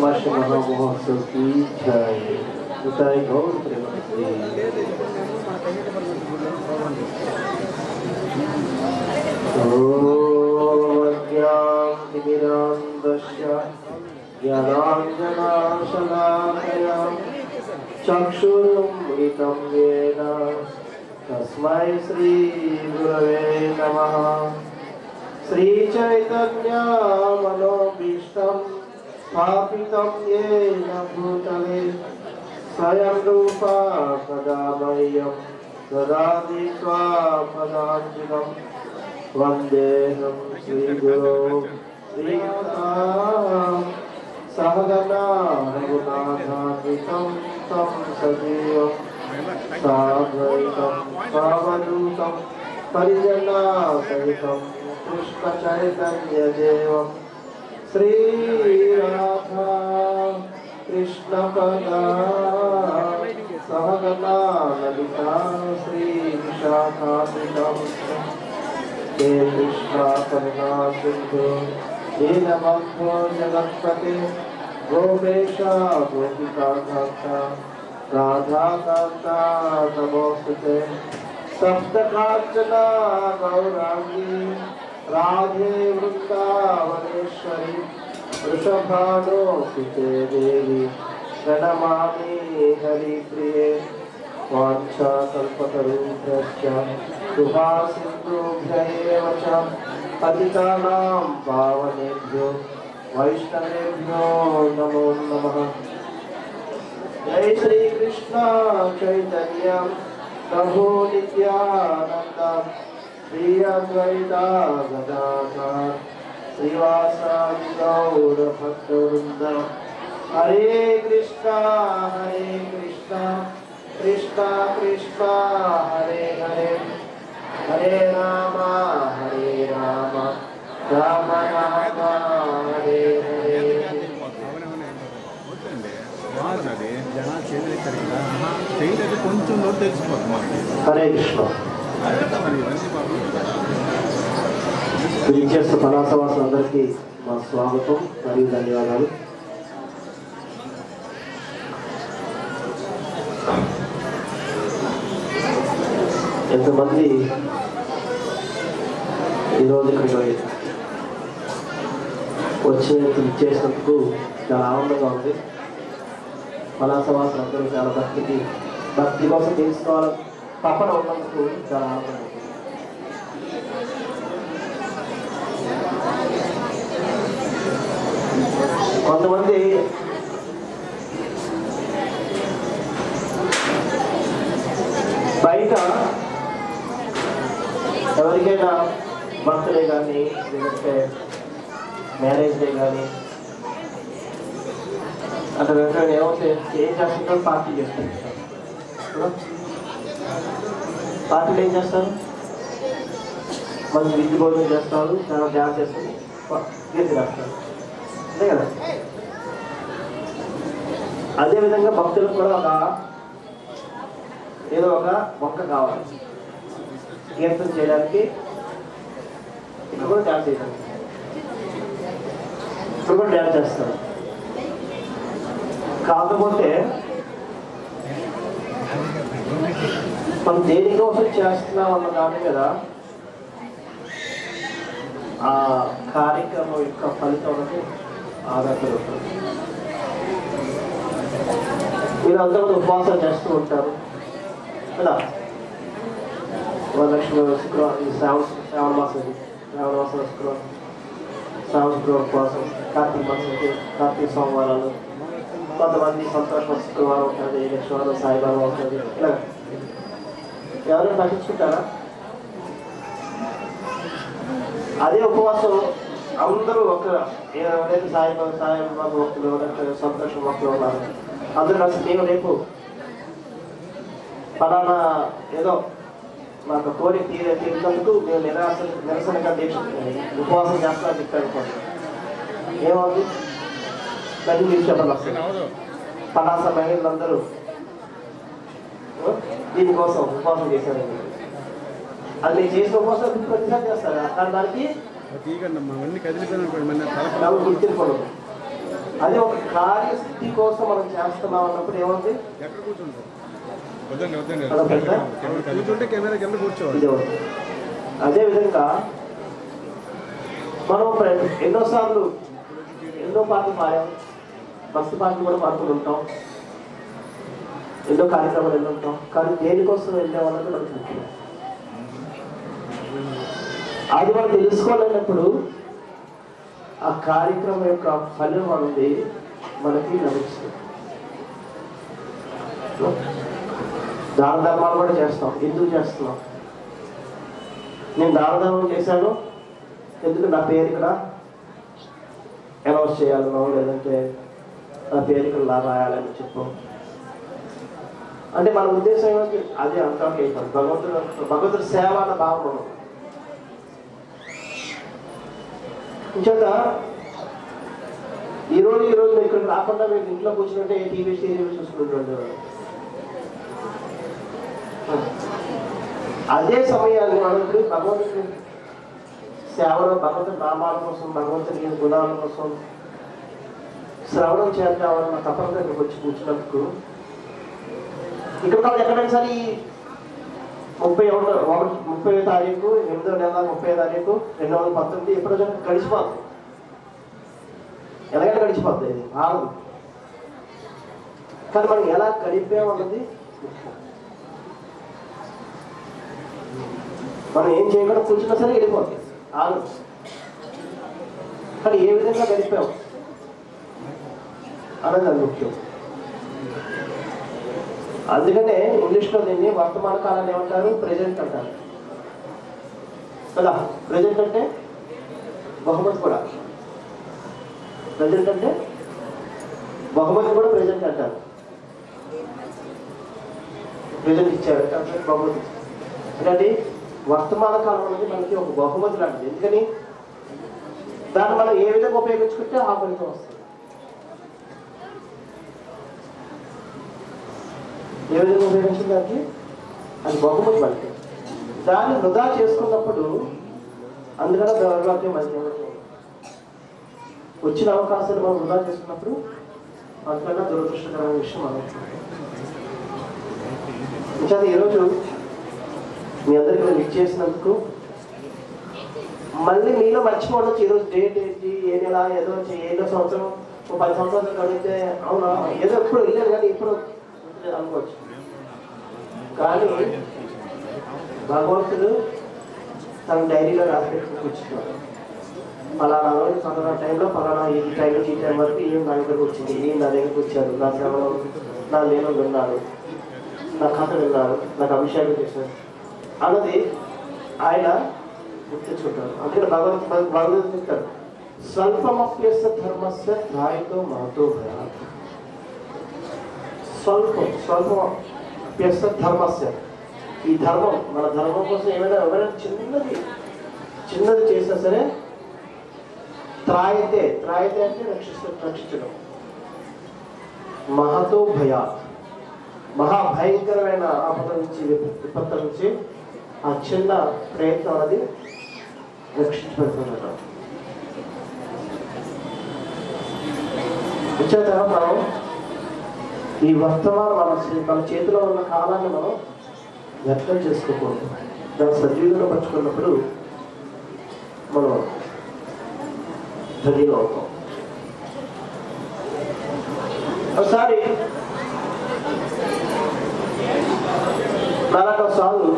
जन्माष्टमी महामहोत्सव की जय उताई गौर प्रेम ोऽज्ञान्तिमिरान्धस्य ज्ञानाञ्जनाशलाकया चक्षुरुन्मिलितं येन तस्मै स्थापितं येन भूतले, स्वयं रूपा कदा मह्यं ददाति स्वापदाञ्जलम् वन्देऽहं श्रीगुरो श्रीयुतां सहगना रघुनाथान्वितं तं सजीवं, साद्वैतं सावधूतं परिजनासहितं कृष्णचैतन्यदेवं श्रीराधा कृष्णपदा सहगना ललिता श्रीविशाखान्वितं हे कृष्णा करुणा सिन्धु दीनबन्धो जगत्पते गोपेशा गोपिका कान्ता राधा कान्ता नमोऽस्तुते सप्तकाञ्चना गौराङ्गी राधे वृन्दावनेश्वरी वृषभानोऽस्ति देवी, प्रणमामि हरिप्रिये वाञ्छाकल्पतरुभ्यश्च शुभासिन्धुभ्य च, पतितानां पावनेभ्यो, वैष्णवेभ्यो नमो नमः। जय श्रीकृष्ण चैतन्य, प्रभु नित्यानन्द శ్రీ అద్వైత గదాధర్ శ్రీవాసాది గౌడ భక్త వృంద హరే కృష్ణ హరే కృష్ణ కృష్ణ కృష్ణ హరే హరే హరే రామ హరే రామ రామ రామ హరే హరే జనా చేయలేదు కొంచెం తెలిసిపోతుంది హరే కృష్ణ అదే మరి అందరికీ కళాసవాసులందరికీ మా స్వాగతం మరియు ధన్యవాదాలు. ఎంతమంది ఈరోజు ఇక్కడికి వచ్చే ఇచ్చేసినందుకు చాలా ఆనందంగా ఉంది. కళాసవాసులు అందరూ చాలా భక్తికి భక్తి కోసం తెలుసుకోవాలని తపన ఉన్నందుకు చాలా ఆనందంగా ఉంది కొంతమంది బయట ఎవరికైనా బర్త్డే కానీ లేదంటే మ్యారేజ్ డే కానీ అక్కడ వెంటనే ఏమో చే- ఏం చేస్తుంటారు పార్టీ చేస్తారు కదా? పార్టీలు ఏం చేస్తారు? మంచి విద్య భోజనం చేస్తారు చాలా డ్యాన్స్ చేస్తారు. గీత రాస్తారు. అంతే కదా? అదేవిధంగా భక్తులకు కూడా ఒక ఏదో ఒక మొక్క కావాలి. కీర్తన చేయడానికి ఇక్కడ కూడా డ్యాన్స్ చేయడానికి. ఇక్కడ కూడా డ్యాన్స్ చేస్తారు. కాకపోతే మనం దేనికోసం చేస్తున్నాం అన్న దాని మీద ఆ కార్యక్రమం యొక్క ఫలితం అనేది ఆధారపడి ఉంటుంది. మీరు అందరూ ఉపవాసాలు చేస్తూ ఉంటారు. కదా? వరలక్ష్మి శుక్రవారం ఈ శ్రావణ శ్రావణ మాసం శ్రావణ మాసం శుక్రవారం. శ్రావణ శుక్రవారం ఉపవాసం. కార్తీక మాసం కార్తీక సోమవారాలు. కొంతమంది సంతోషం శుక్రవారం ఉంటుంది లక్ష్మీవారం సాయిబాబా ఉంటుంది ఇలా. ఎవరైనా పట్టించుకుంటారా? అదే ఉపవాసం అందరూ ఒక ఎవరైతే సాయిబాబా సాయిబాబా భక్తులు ఎవరైతే సంతోషం భక్తులు ఉన్నారు. అందరూ కలిసి మేము రేపు పలానా ఏదో మాకు కోరిక తీరే తీరినందుకు మేము నిరాశ నిరసనగా దీక్ష ఉపవాసం చేస్తాను చెప్పారు ఏమవుతుంది మళ్ళీ చెప్పండి. వస్తుంది పలాస మహిళలందరూ దీనికోసం ఉపవాసం చేశారండి. అది నేను చేసిన ఉపవాసం ప్రతిసారి చేస్తారా? కానీ దానికి గుర్తింపడు అది ఒక కార్యస్థితి కోసం మనం చేస్తున్నాం అన్నప్పుడు ఏముంది? ఒకటి. అదేవిధంగా మనం ఎన్నోసార్లు ఎన్నో పాటలు పాడాం. బస్సు పాటలు కూడా పడుతూ ఉంటాం. ఎన్నో కార్యక్రమాలు వెళ్ళి ఉంటాం. కానీ దేనికోసం వెళ్ళామన్నది మనకు ముఖ్యం. అది మనం తెలుసుకోలేనప్పుడు ఆ కార్యక్రమం యొక్క ఫలం అనేది మనకి లభిస్తుంది. దాన ధర్మాలు కూడా చేస్తాం. ఎందుకు చేస్తున్నాం. నేను దాన ధర్మం చేశాను. ఎందుకు నా పేరు ఇక్కడ అనౌన్స్ చేయాలనో లేదంటే నా పేరు రాయాలని చెప్పు. అంటే మన ఉద్దేశం ఏమంటే అదే అంతవరకు భగవంతుడు భగవంతుడు సేవ అన్న భావన ఇంచేత ఈ రోజు ఈ రోజు ఇక్కడ రాకుండా మీరు ఇంట్లో కూర్చుంటే టీవీ సీరియల్ చూసుకుంటుండే అదే సమయాన్ని మనకి భగవంతుడి సేవలో భగవంతుడి నామాల కోసం భగవంతుడి గుణాల కోసం శ్రవణం చేద్దామన్న తపన దగ్గరకు వచ్చి కూర్చున్నందుకు ఇక్కడ కాదు ఎక్కడైనా సరే ఈ ముప్పై ఒకటో ఒకటి ముప్పై తారీఖు ఎనిమిదో నెల ముప్పై తారీఖు రెండు వందల పంతొమ్మిది ఎప్పుడో జనం గడిచిపోతుంది ఎలాగైనా గడిచిపోద్ది ఇది ఆగదు. కానీ మనం ఎలా గడిపామన్నది మనం ఏం చేయకుండా కూర్చున్నా సరే వెళ్ళిపోతుంది ఆగదు. కానీ ఏ విధంగా గడిపాము? అనగా అది ముఖ్యం అందుకనే ఇంగ్లీష్లో దీన్ని వర్తమాన కాలాన్ని ఏమంటారు? ప్రజెంట్ అంటారు. కదా? ప్రజెంట్ అంటే బహుమతి కూడా. ప్రజెంట్ అంటే బహుమతి కూడా ప్రజెంట్ అంటారు. ప్రజెంట్ ఇచ్చారు. అంటే బహుమతి. అంటే వర్తమాన కాలం అనేది మనకి ఒక బహుమతి లాంటిది. ఎందుకని? దాన్ని మనం ఏ విధంగా ఉపయోగించుకుంటే ఆ ఫలితం వస్తుంది. ఏ విధంగా ఉపయోగించడానికి అది బహుమతి మనకి దాన్ని వృధా చేసుకున్నప్పుడు అందుకనే దౌర్భాగ్యం మనకి వచ్చిన అవకాశాలు మనం వృధా చేసుకున్నప్పుడు అందుకన్నా దురదృష్టకరమైన విషయం మనం ఇంకా ఈరోజు మీ అందరికీ నేను ఇచ్చేసినందుకు మళ్ళీ మీలో మర్చిపోవచ్చు ఈరోజు డేట్ ఏంటి ఏ నెల ఏదో ఏదో సంవత్సరం ఒక పది సంవత్సరాలు అడిగితే అవునా? ఏదో ఎప్పుడు వెళ్ళాను కానీ ఇప్పుడు అనుకోవచ్చు కానీ భగవంతుడు తన డైరీలో రాసి కూర్చున్నాడు. పలానా రోజు పలానా టైంలో పలానా ఈ టైం ఈ టైం వరకు ఏం నా దగ్గరకు వచ్చింది? ఏం నా దగ్గరకు వచ్చారు? నా సేవలో నా నేను విన్నాడు నా కథ విన్నాడు నాకు అభిషేకం చేశారు. అన్నది ఆయన గుర్తించుకుంటారు. అందుకని భగవంతు భగవంతుడు చెప్తారు స్వల్పమప్యస్య ధర్మస్య ధ్యాయతో మాతో భయాత్. స్వల్పం స్వల్పం ప్లస్ ధర్మస్య. ఈ ధర్మం మన ధర్మం కోసం ఏమైనా ఎవరైనా చిన్నది చిన్నది చేసినా సరే త్రాయితే త్రాయితే అంటే రక్షిస్తూ రక్షించడం. మహతో భయా మహాభయంకరమైన ఆపద నుంచి విపత్తు విపత్తుల నుంచి ఆ చిన్న ప్రయత్నం అనేది రక్షించబడుతుందట. వచ్చేత మనం. ఈ వర్తమానం మన మన చేతిలో ఉన్న కాలాన్ని మనం వ్యర్థం చేసుకోకూడదు. దాన్ని సజీవంగా పరుచుకున్నప్పుడు మనం ధన్యులు అవుతాం. ఒకసారి నాలుగు సార్లు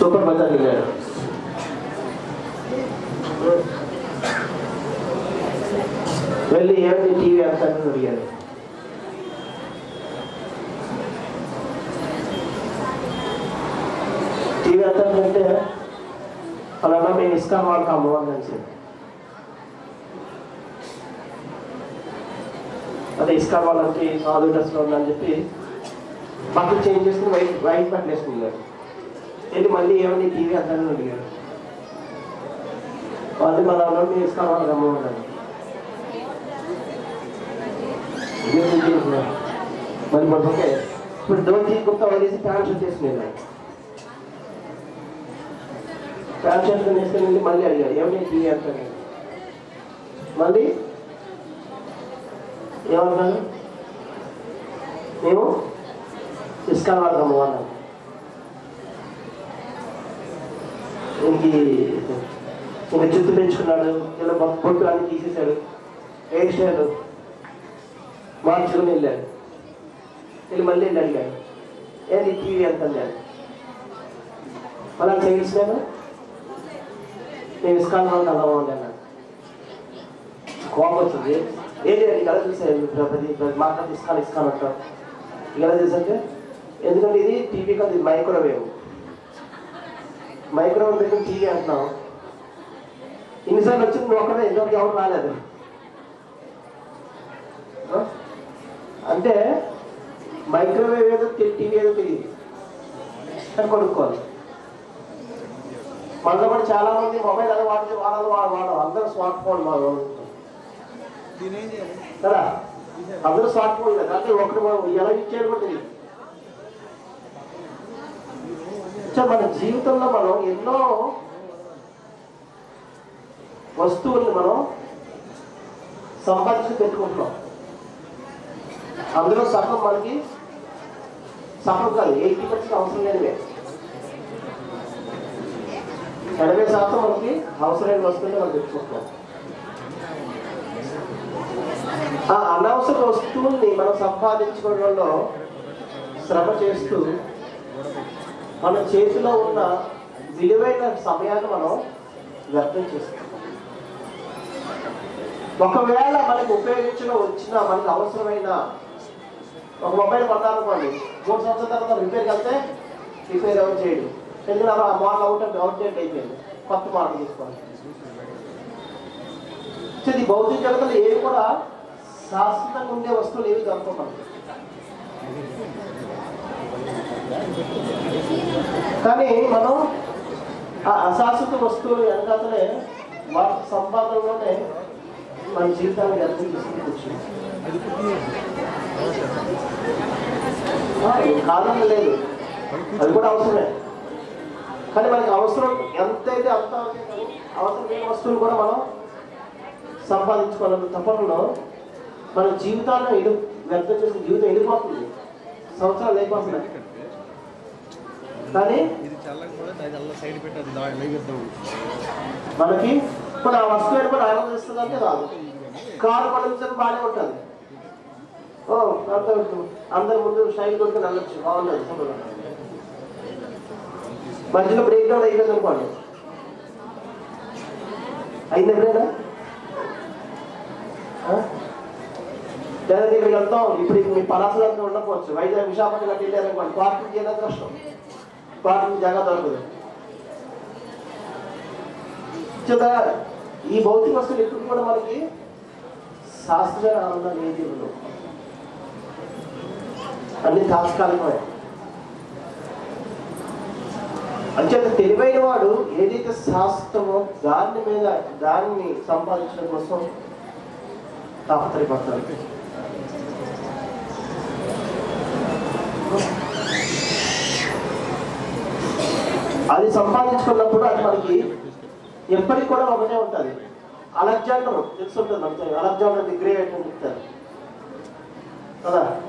సూపర్ బజార్ వెళ్ళాడు. వెళ్ళి ఏమిటి టీవీ అంతా అని టీవీ అంతా అంటే అలా మేము ఇస్తాం వాళ్ళకి అమ్మవారిని అని చెప్పి అదే ఇస్కాన్ వాళ్ళకి సాధు డ్రెస్లో ఉందని చెప్పి బట్టలు చేంజ్ చేసుకుని వైట్ వైట్ బట్టలు వేసుకున్నాడు వెళ్ళి మళ్ళీ ఏమని టీవీ అంతా అడిగారు వాళ్ళు మన వాళ్ళు మీ ఇస్కాన్ వాళ్ళకి అమ్మమన్నారు మరి మన ఓకే ఇప్పుడు ధోతి గుప్తా వదిలేసి ప్యాంట్ షర్ట్ వేసుకునేది ప్యాంట్ షర్ట్ వేసుకుని మళ్ళీ అడిగాడు ఏమని టీవీ అంటాడు మళ్ళీ ఏమన్నాను మేము ఇస్కాన్ వాడతాము అన్నాను ఇంక ఇంక జుత్తు పెంచుకున్నాడు ఇలా బొట్టు అన్ని తీసేశాడు ఏడ్చాడు మార్చుకుని వెళ్ళాడు. వెళ్ళి మళ్ళీ వెళ్ళి అడిగాడు ఏది టీవీ ఎంత అన్నాడు అలా చేయించలేదా నేను ఇస్కాన్ వాళ్ళకి అలా అన్నాడు. కోపం వచ్చింది ఏది అది ఎలా చూసాను ప్రతి మాట్లాడి ఇస్కాన్ ఇస్కాన్ అంటాం ఎలా చూసంటే ఎందుకంటే ఇది టీవీ కాదు ఇది మైక్రోవేవ్. మైక్రోవేవ్ దగ్గర టీవీ అంటున్నాం ఇన్నిసార్లు వచ్చింది నువ్వు ఒక్కడే ఇంతవరకు ఎవరు రాలేదు. అంటే మైక్రోవేవ్ ఏదో తె- టీవీ ఏదో తెలియదు అని కొనుక్కోవాలి. మనలో కూడా చాలా మంది మొబైల్ అది వాడితే వాడాలి వాడు వాడు అందరూ స్మార్ట్ ఫోన్ వాళ్ళు కదా? అందరూ స్మార్ట్ ఫోన్ లేదు అంటే ఒకటి మనం ఎలా ఇచ్చేది కూడా తెలియదు. మన జీవితంలో మనం ఎన్నో వస్తువుల్ని మనం సంపాదించి పెట్టుకుంటున్నాం. అందులో సగం మనకి సగం కాదు ఎయిటీ పర్సెంట్ అవసరం లేనివే. ఎనభై శాతం మనకి అవసరమైన వస్తువులు మనం తెచ్చుకుంటాం ఆ అనవసర వస్తువుల్ని మనం సంపాదించుకోవడంలో శ్రమ చేస్తూ మన చేతిలో ఉన్న విలువైన సమయాన్ని మనం వ్యర్థం చేస్తాం ఒకవేళ మనకు ఉపయోగించడం వచ్చిన మనకి అవసరమైన ఒక మొబైల్ కొన్నారనుకోండి మూడు సంవత్సరాల తర్వాత రిపేర్కి వెళ్తే రిపేర్ ఎవరు చేయడు ఎందుకంటే ఆ మోడల్ అవుట్ అవుట్ డేట్ అయిపోయింది. కొత్త మోడల్ తీసుకోవాలి. ఇది భౌతిక జగత్తులో ఏవి కూడా శాశ్వతంగా ఉండే వస్తువులు ఏవి దొరకవు కానీ మనం ఆ అశాశ్వత వస్తువులు వెనకాతలే వాటి సంపాదనలోనే మన జీవితాన్ని అర్థం చేసుకుని కూర్చున్నాం కాదని లేదు. అది కూడా అవసరమే. కానీ మనకి అవసరం ఎంతైతే అంత అవసరం లేని వస్తువులు కూడా మనం సంపాదించుకోవాలన్న తపనలో మన జీవితాన్ని ఎడు వ్యర్థం చేసిన జీవితం వెళ్ళిపోతుంది సంవత్సరాలు అయిపోతున్నాయి కానీ కూడా మనకి ఇప్పుడు ఆ వస్తువు ఆనందిస్తుంది అంటే రాదు. కారు పడించడం బాగానే ఉంటుంది. అందరి ముందు స్టైల్ కొడుకుని వెళ్ళొచ్చు బాగున్నది మధ్యలో బ్రేక్ డౌన్ అయిపోయింది అనుకోండి. అయింది ఎప్పుడైనా? లేదా ఇక్కడికి వెళ్తాం. ఇప్పుడు మీ పలాసలంతా ఉండకపోవచ్చు. వైజాగ్ విశాఖపట్నం గట్టి వెళ్ళారనుకోండి పార్కింగ్ చేయడానికి కష్టం. పార్కింగ్ జాగా దొరకదు. చేత ఈ భౌతిక వస్తువులు ఎప్పుడు కూడా మనకి శాస్త్రీయ ఆనందం ఏది ఉండవు అన్ని తాత్కాలికమే. అంచేత తెలివైన వాడు ఏదైతే శాస్త్రమో దాని మీద దాన్ని సంపాదించడం కోసం తాపత్రయపడతాడు. అది సంపాదించుకున్నప్పుడు అది మనకి ఎప్పటికి కూడా ఒకటే ఉంటుంది. అలెగ్జాండర్ తెలుసుంటుంది అంతే. అలెగ్జాండర్ ది గ్రేట్ అని చెప్తారు కదా?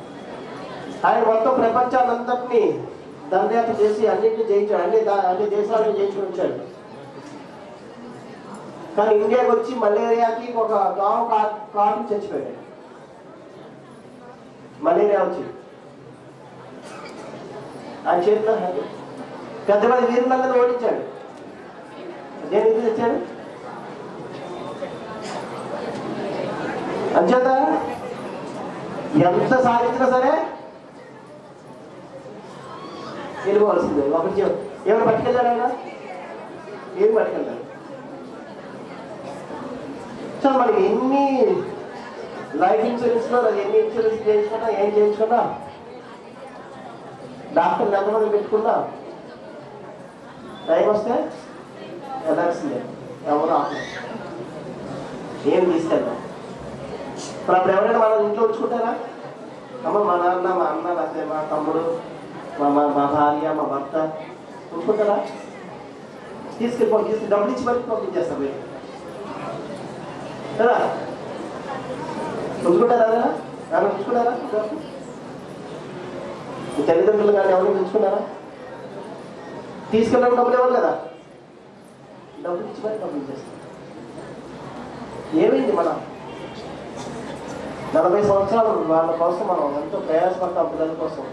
ఆయన మొత్తం ప్రపంచానంతటినీ దండయాత్ర చేసి అన్నింటినీ జయించాడు అన్ని దా- అన్ని దేశాలను జయించి ఉంచాడు కానీ ఇండియాకి వచ్చి మలేరియాకి ఒక గావు కాటు చచ్చిపోయాడు మలేరియా వచ్చి ఆయన చేతిలో హ్యాండ్ పెద్ద మంది వీరులందరూ ఓడించాడు దేని ఇది తెచ్చాడు అంచేత ఎంత సాధించినా సరే వెళ్ళిపోవాల్సిందే ఒకటి ఏమైనా ఎవరు? ఆయన? ఏం పట్టుకెళ్ళారు సో మనకి ఎన్ని లైఫ్ ఇన్సూరెన్స్ ఎన్ని ఇన్సూరెన్స్ చేయించుకున్నా ఏం చేయించుకున్నా? డాక్టర్ ఎంతమంది పెట్టుకున్నా. టైం వస్తే వెళ్ళాల్సిందే ఎవరు ఏం తీసుకెళ్దాం ఇప్పుడు అప్పుడు ఎవరైనా మనం ఇంట్లో ఉంచుకుంటారా? అమ్మ మా నాన్న మా అన్న లేకపోతే మా తమ్ముడు మా మా మా భార్య మా భర్త ఒప్పుకుంటారా? తీసుకెళ్ళి తీసుకు డబ్బులు ఇచ్చి మరి పంపించేస్తాం మీరు కదా ఉంచుకుంటారా నాన్న ఉంచుకున్నారా మీ తల్లిదండ్రులు కానీ ఎవరు ఉంచుకున్నారా తీసుకెళ్ళడం డబ్బులు ఇవ్వాలి కదా. డబ్బులు ఇచ్చి మరి పంపించేస్తాం. ఏమైంది మన? నలభై సంవత్సరాలు వాళ్ళ కోసం మనం ఎంతో ప్రయాసపడతాం పిల్లల కోసం.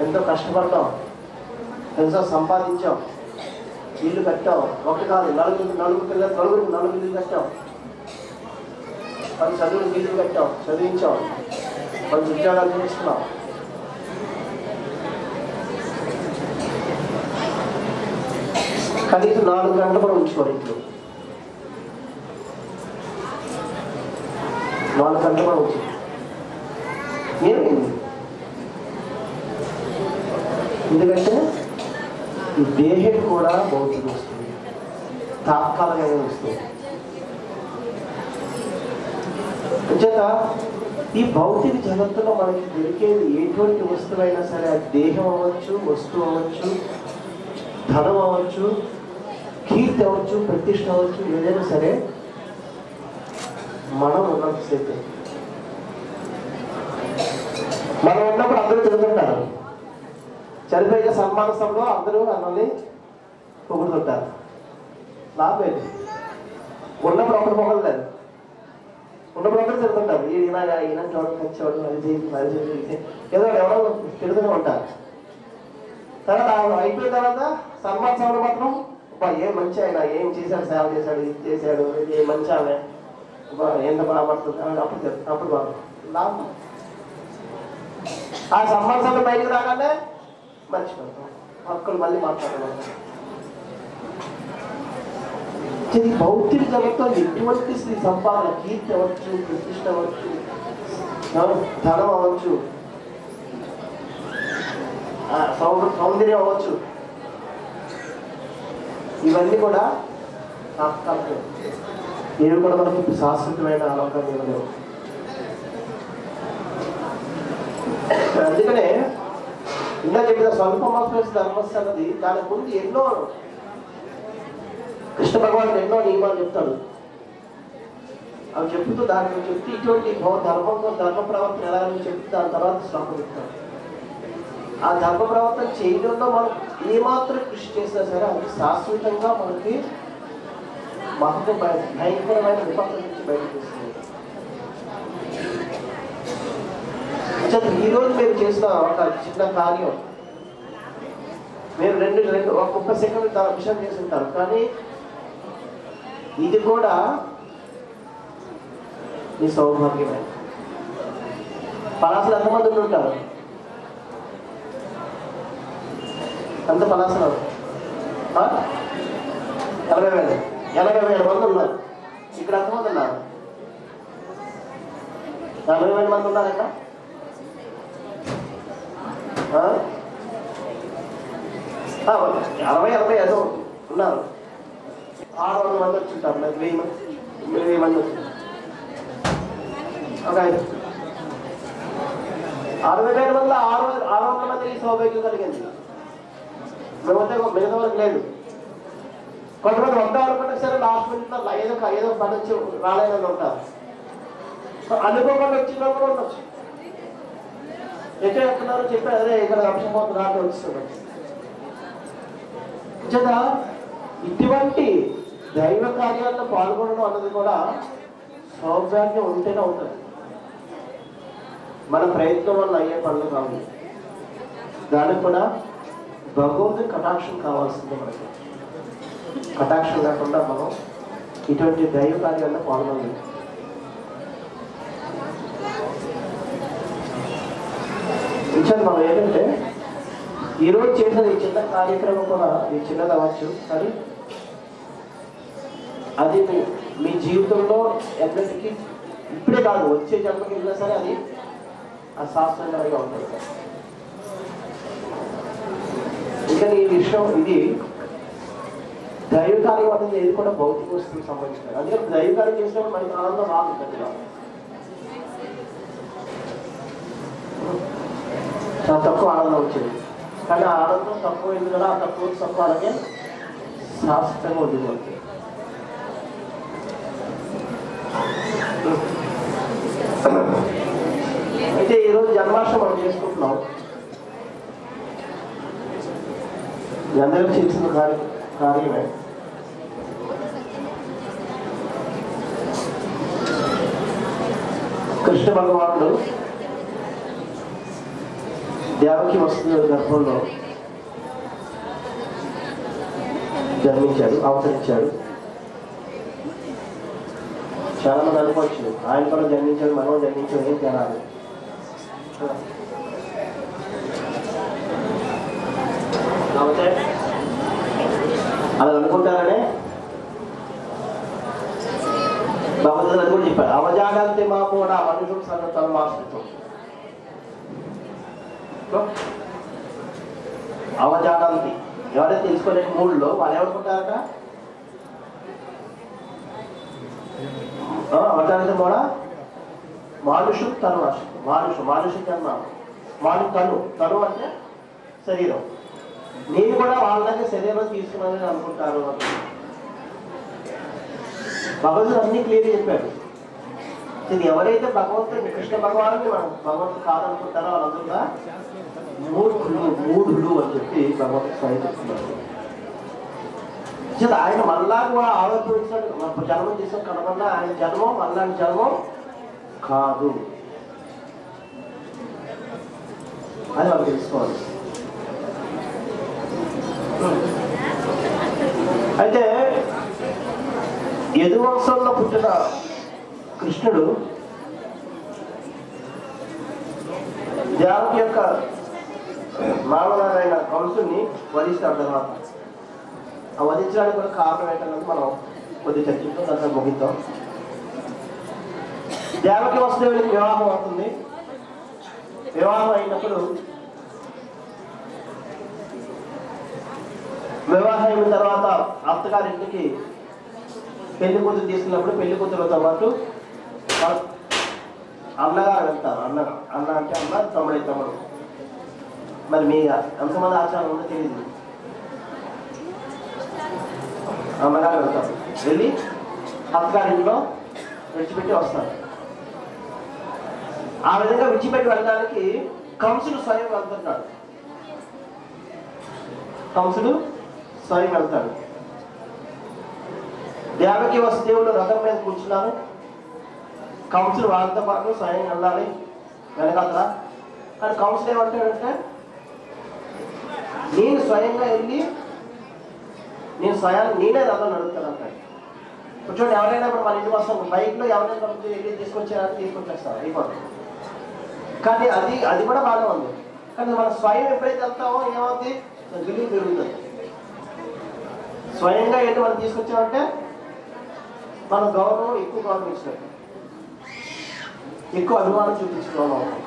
ఎంతో కష్టపడతాం. ఎంతో సంపాదించాం. ఇల్లు కట్టాం. ఒకటి కాదు నలుగురు నలుగురు పిల్లలు నలుగురు నలుగురు ఇల్లు కట్టాం. పది చదువులు ఇల్లు కట్టాం. చదివించాం. మంచి ఉద్యోగాలు చేస్తున్నాం. కనీసం నాలుగు గంటలు కూడా ఉంచుకోరు ఇంట్లో. నాలుగు గంటలు కూడా ఉంచు ఏమైంది ఎందుకంటే ఈ దేహం కూడా భౌతిక వస్తుంది. తాత్కాలికంగా వస్తుంది. అంచేత ఈ భౌతిక జగత్తులో మనకి దొరికేది ఎటువంటి వస్తువైనా సరే అది దేహం అవ్వచ్చు వస్తువు అవ్వచ్చు ధనం అవ్వచ్చు కీర్తి అవ్వచ్చు ప్రతిష్ట అవ్వచ్చు ఏదైనా సరే మనం ఉన్నంతసేపు మనం ఉన్నప్పుడు అందరూ తిరుగుతుంటారు. చనిపోయిన సన్మాన సభలో అందరూ మనల్ని పొగుడుతుంటారు. లాభేది ఉన్నప్పుడు ఒకటి మొగలు లేదు. ఉన్నప్పుడు ఒకటి తిరుగుతుంటారు. ఈయన ఈయన చూడడం వచ్చేవాడు అది చేసి అది ఏదో ఎవరో తిరుగుతూనే ఉంటారు. తర్వాత ఆ అయిపోయిన తర్వాత సన్మాన సభలో మాత్రం ఏ ఏం మంచి ఆయన ఏం చేశాడు సేవ చేశాడు ఇది చేశాడు ఇది మంచి ఆమె ఎంత బాగా పడుతుంది అప్పుడు అప్పుడు బాగుంది లాభం. ఆ సన్మాన సభ బయటకు రాగానే మర్చిపోతాం హక్కులు మళ్ళీ మాట్లాడడం ఇది భౌతిక జగత్తులో ఎటువంటి శ్రీ సంపాదన కీర్తి అవ్వచ్చు ప్రతిష్ట అవ్వచ్చు ధనం అవ్వచ్చు సౌ- సౌందర్యం అవ్వచ్చు. ఇవన్నీ కూడా తాత్కాలికం ఇవి కూడా మనకి శాశ్వతమైన ఆలోచన ఇవ్వలేవు అందుకనే ఇంకా చెప్పిన స్వల్పమాత్రం ధర్మస్థ అన్నది దాని ముందు ఎన్నో కృష్ణ భగవాన్ ఎన్నో నియమాలు చెప్తాడు. అవి చెప్తూ దాన్ని చెప్తూ ఇటువంటి ధర్మంలో ధర్మ ప్రవర్తన ఎలా అని చెప్తూ దాని తర్వాత శ్లోకం చెప్తాడు. ఆ ధర్మ ప్రవర్తన చేయడంలో మనం ఏమాత్రం కృషి చేసినా సరే అది శాశ్వతంగా మనకి మహత్వ భయంకరమైన విపత్తు నుంచి బయటకు వస్తుంది. అసలు ఈ రోజు మీరు చేసిన ఒక చిన్న కార్యం. మేము రెండు రెండు ఒక ముప్పై సెకండ్ విషయం చేసి కానీ ఇది కూడా మీ సౌభాగ్యమే. పలాసలు ఎంతమంది ఉంటారు? ఎంత పలాసలు? ఎనభై వేలు. ఎనభై వేల మంది ఉన్నారు. ఇక్కడ ఎంతమంది ఉన్నారు? నలభై వేల మంది ఉన్నారు అరవై అరవై ఏదో ఉన్నారు. ఆరు వందల మంది వచ్చింటారు మరి వెయ్యి మంది వెయ్యి మంది వచ్చింటారు. ఒక అరవై వేల మంది ఆరు ఆరు వందల మందికి సౌభాగ్యం కలిగింది. మేమంతా మిగతా వరకు లేదు. కొంతమంది వద్దాం అనుకుంటే సరే లాస్ట్ మినిట్ ఏదో ఏదో పని వచ్చి రాలేదని ఉంటారు. అనుకోకుండా వచ్చిన కూడా ఉండొచ్చు. ఎక్కడ ఎక్కడున్నారో చెప్పి అదే ఇక్కడ అంశపోతుంది రాత్రి వచ్చిస్తున్నాడు చేత ఇటువంటి దైవ కార్యాల్లో పాల్గొనడం అన్నది కూడా సౌభాగ్యం ఉంటేనే అవుతుంది మన ప్రయత్నం వల్ల అయ్యే పనులు కావు. దానికి కూడా భగవంతుడి కటాక్షం కావాల్సింది మనకి. కటాక్షం లేకుండా మనం ఇటువంటి దైవ కార్యాల్లో పాల్గొనలేదు విషయం మనం ఏంటంటే ఈరోజు చేసిన ఈ చిన్న కార్యక్రమం కూడా ఈ చిన్నది అవ్వచ్చు కానీ అది మీ మీ జీవితంలో ఎన్నటికీ ఇప్పుడే కాదు వచ్చే జన్మకి వెళ్ళినా సరే అది అశాస్త్రంగా ఉంటుంది. ఇంకా ఈ విషయం ఇది దైవ కార్యం అనేది ఏది కూడా భౌతిక వస్తువుకి సంబంధించినది అందుకని దైవ కార్యం చేసినప్పుడు మనకి ఆనందం రాదు పెద్దగా. తక్కువ ఆనందం వచ్చింది. కానీ ఆ ఆనందం తక్కువ ఉంది కదా ఆ తక్కువ తక్కువ అలాగే శాశ్వతంగా ఉంది మనకి అయితే ఈరోజు జన్మాష్టమి మనం చేసుకుంటున్నాం. మీ చేసిన కార్య కార్యమే. కృష్ణ భగవానుడు దేవకి వస్తుంది గర్భంలో. జన్మించాడు అవతరించాడు. చాలా మంది అనుకోవచ్చు ఆయన కూడా జన్మించాడు మనం జన్మించాడు ఏం తినాలి కాకపోతే అలా అనుకుంటారనే భగవంతుడు అది కూడా చెప్పాడు అవజాడంతే మా కూడా మనుషుడు సన్న మాస్తుంది మాస్టర్ ఎవరైతే తెలుసుకోలే మూడులో వాళ్ళు ఏమనుకుంటారట ఆ, అవజాడంతి కూడా మానుషు తను మానుషు మానుషు జన్మ. మాను తను. తను అంటే శరీరం. నేను కూడా వాళ్ళ దగ్గర శరీరం తీసుకున్నానని అనుకుంటారు భగవంతుడు అన్ని క్లియర్ చెప్పాడు. ఇది ఎవరైతే భగవంతుడు కృష్ణ భగవానుడు మనం భగవంతుడు కాదనుకుంటారో వాళ్ళందరూ మూఢులు మూఢులు అని చెప్పి భగవంతుడు సహాయం చెప్తున్నారు చేత ఆయన మళ్ళా కూడా ఆలోచించాడు మన జన్మం చేసిన కనుకన్నా ఆయన జన్మం మళ్ళా జన్మం కాదు. అది మనం తెలుసుకోవాలి. అయితే యదువంశంలో పుట్టిన కృష్ణుడు దేవకి యొక్క మానవుడైన కంసుని వధిస్తాడు తర్వాత. ఆ వధించడానికి కూడా కారణం ఏంటన్నది మనం కొద్ది చర్చించుకుని దాంట్లో ముగిద్దాం. దేవకి వసుదేవుడికి వివాహం అవుతుంది. వివాహం అయినప్పుడు వివాహం అయిన తర్వాత అత్తగారింటికి పెళ్ళి కూతురు తీసుకున్నప్పుడు పెళ్ళి కూతురుతో పాటు అన్నగారు వెళ్తారు అన్న అన్న అంటే అన్న తమ్ముడే తమ్ముడు. మరి మీ ఎంతమంది ఆచారం ఉందో తెలియదు అన్నగారు వెళ్తారు. వెళ్ళి అత్తగారింట్లో విడిచిపెట్టి వస్తారు. ఆ విధంగా విడిచిపెట్టి వెళ్ళడానికి కంసుడు స్వయం వెళ్తున్నాడు. కంసుడు స్వయం వెళ్తాడు. దేవకి వసుదేవులు రథం మీద కూర్చున్నారు కౌన్సిల్ వాళ్ళతో పాటు స్వయం వెళ్ళాలి. వెళ్ళగలరా? కానీ కౌన్సిల్ ఏమంటాడంటే నేను స్వయంగా వెళ్ళి నేను స్వయం నేనే రథం నడుపుతాను అంటాడు చూడండి ఎవరైనా ఇప్పుడు మన ఇంటి కోసం బైక్లో ఎవరైనా కొంచెం వెళ్ళి తీసుకొచ్చారంటే తీసుకొచ్చేస్తారు అయిపోతుంది. కానీ అది అది కూడా బాగానే ఉంది. కానీ మనం స్వయం ఎప్పుడైతే వెళ్తామో ఏమవుతుంది విలువ పెరుగుతుంది. స్వయంగా ఏంటి మనం తీసుకొచ్చామంటే మన గౌరవం ఎక్కువ గౌరవం ఇచ్చినట్టు ఎక్కువ అభిమానం చూపించుకోవడం అవుతాం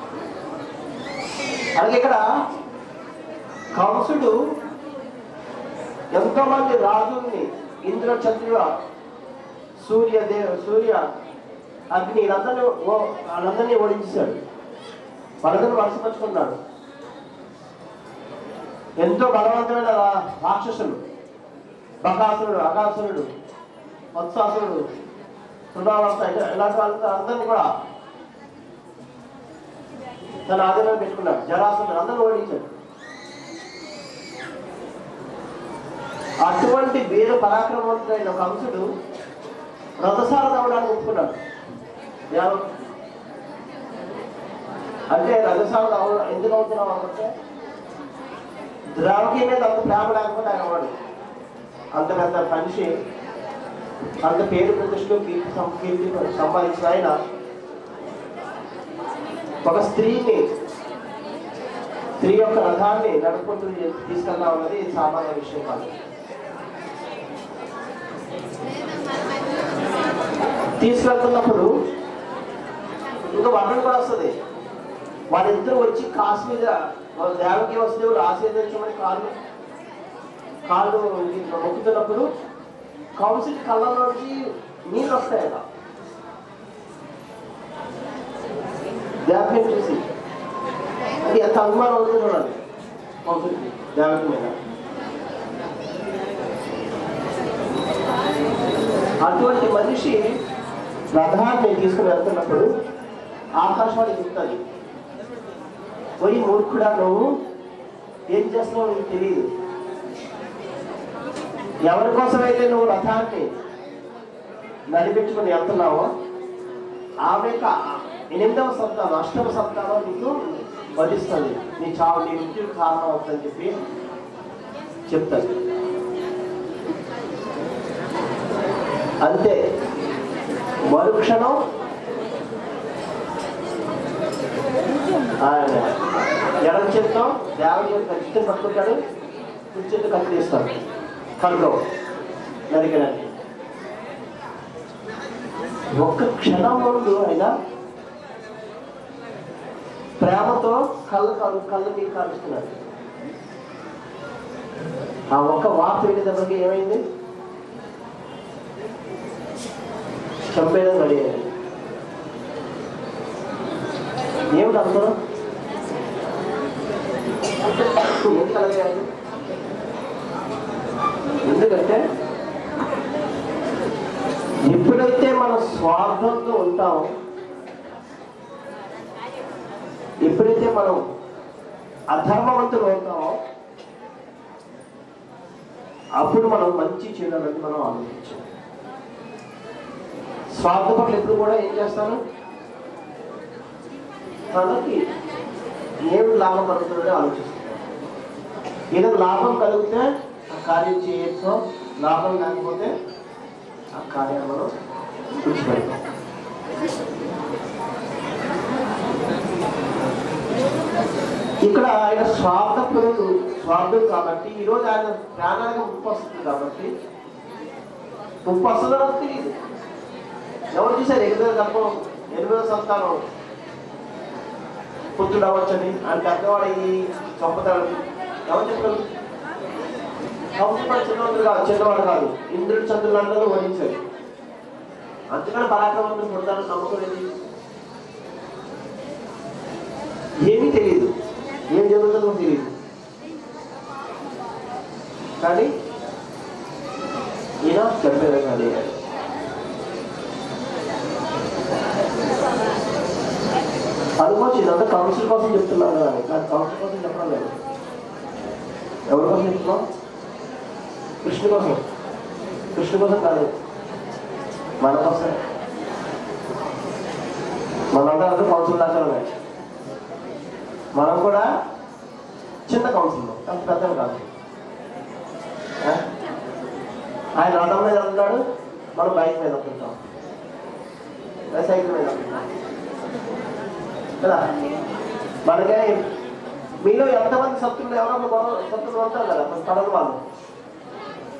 అలాగే ఇక్కడ కంసుడు ఎంతోమంది రాజుల్ని ఇంద్ర చంద్రుల సూర్య సూర్య అగ్ని వీళ్ళందరినీ ఓ- వాళ్ళందరినీ ఓడించేశాడు వాళ్ళందరినీ వలసపరుచుకున్నాడు ఎంతో బలవంతమైన రాక్షసులు. బకాసురుడు అకాసురుడు వత్సాసురుడు సుధావర్త ఇలాంటి వాళ్ళ అందరినీ కూడా తన ఆధీనంలో పెట్టుకున్నాడు. జరాసురుడు అందరూ ఓడించాడు. అటువంటి వీర పరాక్రమవంతుడైన అంశుడు రథసార తవ్వడానికి ఒప్పుకున్నాడు. ఎవరు? అంటే రథసార తవ్వ ఎందుకు అవుతున్నావు అంటే ద్రావకి మీద అంత ప్రేమ లేకపోతే ఆయన వాడు అంత పెద్ద మనిషి అంత పేరు ప్రతిష్టలు కీర్తి సం- కీర్తి సంపాదించిన ఆయన ఒక స్త్రీని స్త్రీ యొక్క రథాన్ని నడుపుకుంటూ తీసుకెళ్దాం అన్నది సామాన్య విషయం కాదు. తీసుకెళ్తున్నప్పుడు ఇంకా వర్ణం కూడా వస్తుంది. వాళ్ళిద్దరు వచ్చి కాశ్మీర వాళ్ళ దేవకి వస్తువులు ఆశీర్వదించమని కాళ్ళు కాళ్ళు ఇట్లా మొక్కుతున్నప్పుడు కౌన్సిల్ కళ్ళలోంచి నీళ్ళు వస్తాయట. జాప్యం చూసి అది ఎంత అభిమానం ఉంది చూడండి కౌన్సిల్కి మీద అటువంటి మనిషి రథాన్ని తీసుకుని వెళ్తున్నప్పుడు ఆకాశవాణి చెప్తుంది పోయి మూర్ఖుడా నువ్వు ఏం చేస్తున్నావు నీకు తెలియదు ఎవరి కోసమైతే నువ్వు రథాన్ని నడిపించుకుని వెళ్తున్నావో ఆమె యొక్క ఎనిమిదవ సప్తాహం అష్టమ సప్తాహం నీకు వధిస్తుంది నీ చావు నీ మృత్యుకు కారణం అవుతుందని చెప్పి చెప్తాను అంతే. మరుక్షణం ఆయన. ఎడం చెప్తాం దేవుని యొక్క చిత్తం పట్టుకుంటాడు. కుడి చేతి కళ్ళు నరికడానికి ఒక్క క్షణం ముందు ఆయన ప్రేమతో కళ్ళు కళ్ళు కళ్ళు నీళ్ళు కాలుస్తున్నాడు ఆ ఒక్క వార్త వినేటప్పటికి ఏమైంది? చంపేదని అడిగారు ఏమిటి అందరూ ఎందుకంటే ఎప్పుడైతే మన స్వార్థంతో ఉంటామో ఎప్పుడైతే మనం అధర్మవంతులు అవుతామో అప్పుడు మనం మంచి చేయాలని మనం ఆలోచించాం స్వార్థపరులు ఎప్పుడు కూడా ఏం చేస్తాను తనకి ఏం లాభం కలుగుతుందో ఆలోచిస్తారు. ఏదో లాభం కలిగితే ఆ కార్యం చేయొచ్చు లాభం లేకపోతే ఆ కార్యాన్ని మనం విడిచిపెడతాం ఇక్కడ ఆయన స్వార్థపరుడు స్వార్థుడు కాబట్టి ఈరోజు ఆయన ప్రాణానికి ముప్పు వస్తుంది కాబట్టి. ముప్పు వస్తుందో తెలియదు ఎవరు చూశారు ఎనిమిదో గర్భం ఎనిమిదో సంతానం? పుత్రుడు అవ్వచ్చని? ఆయన పెద్దవాడు ఈ చంపుతాడు. ఎవరు చెప్పారు? కంసుడు చిన్నవాడు కాదు చిన్నవాడు కాదు. ఇంద్రుడు చంద్రులు అందరూ వహించారు అందుకని పరాక్రమంతులు పుడతాను నమ్మకం ఏమీ తెలియదు ఏం జరుగుతుందో తెలియదు కానీ ఈయన చెప్పేది కానీ అనుకోవచ్చు ఇదంతా కౌన్సిల్ కోసం చెప్తున్నాను కానీ కానీ కౌన్సిల్ కోసం చెప్పడం లేదు ఎవరి కోసం చెప్తున్నాం కృష్ణ కోసం కృష్ణ కోసం కాదు మన కోసం మనందరూ కౌన్సిల్ దాకా మనం కూడా చిన్న కౌన్సిల్ అంత పెద్దలు కాదు. ఆయన రథం మీద ఉంటాడు మనం బైక్ మీద ఉంటాం సైకిల్ మీద ఉంటాం కదా? మనకే మీలో ఎంతమంది శత్రువులు ఎవరో గొడవ శత్రువులు ఉంటారు కదా మన పడని వాళ్ళు.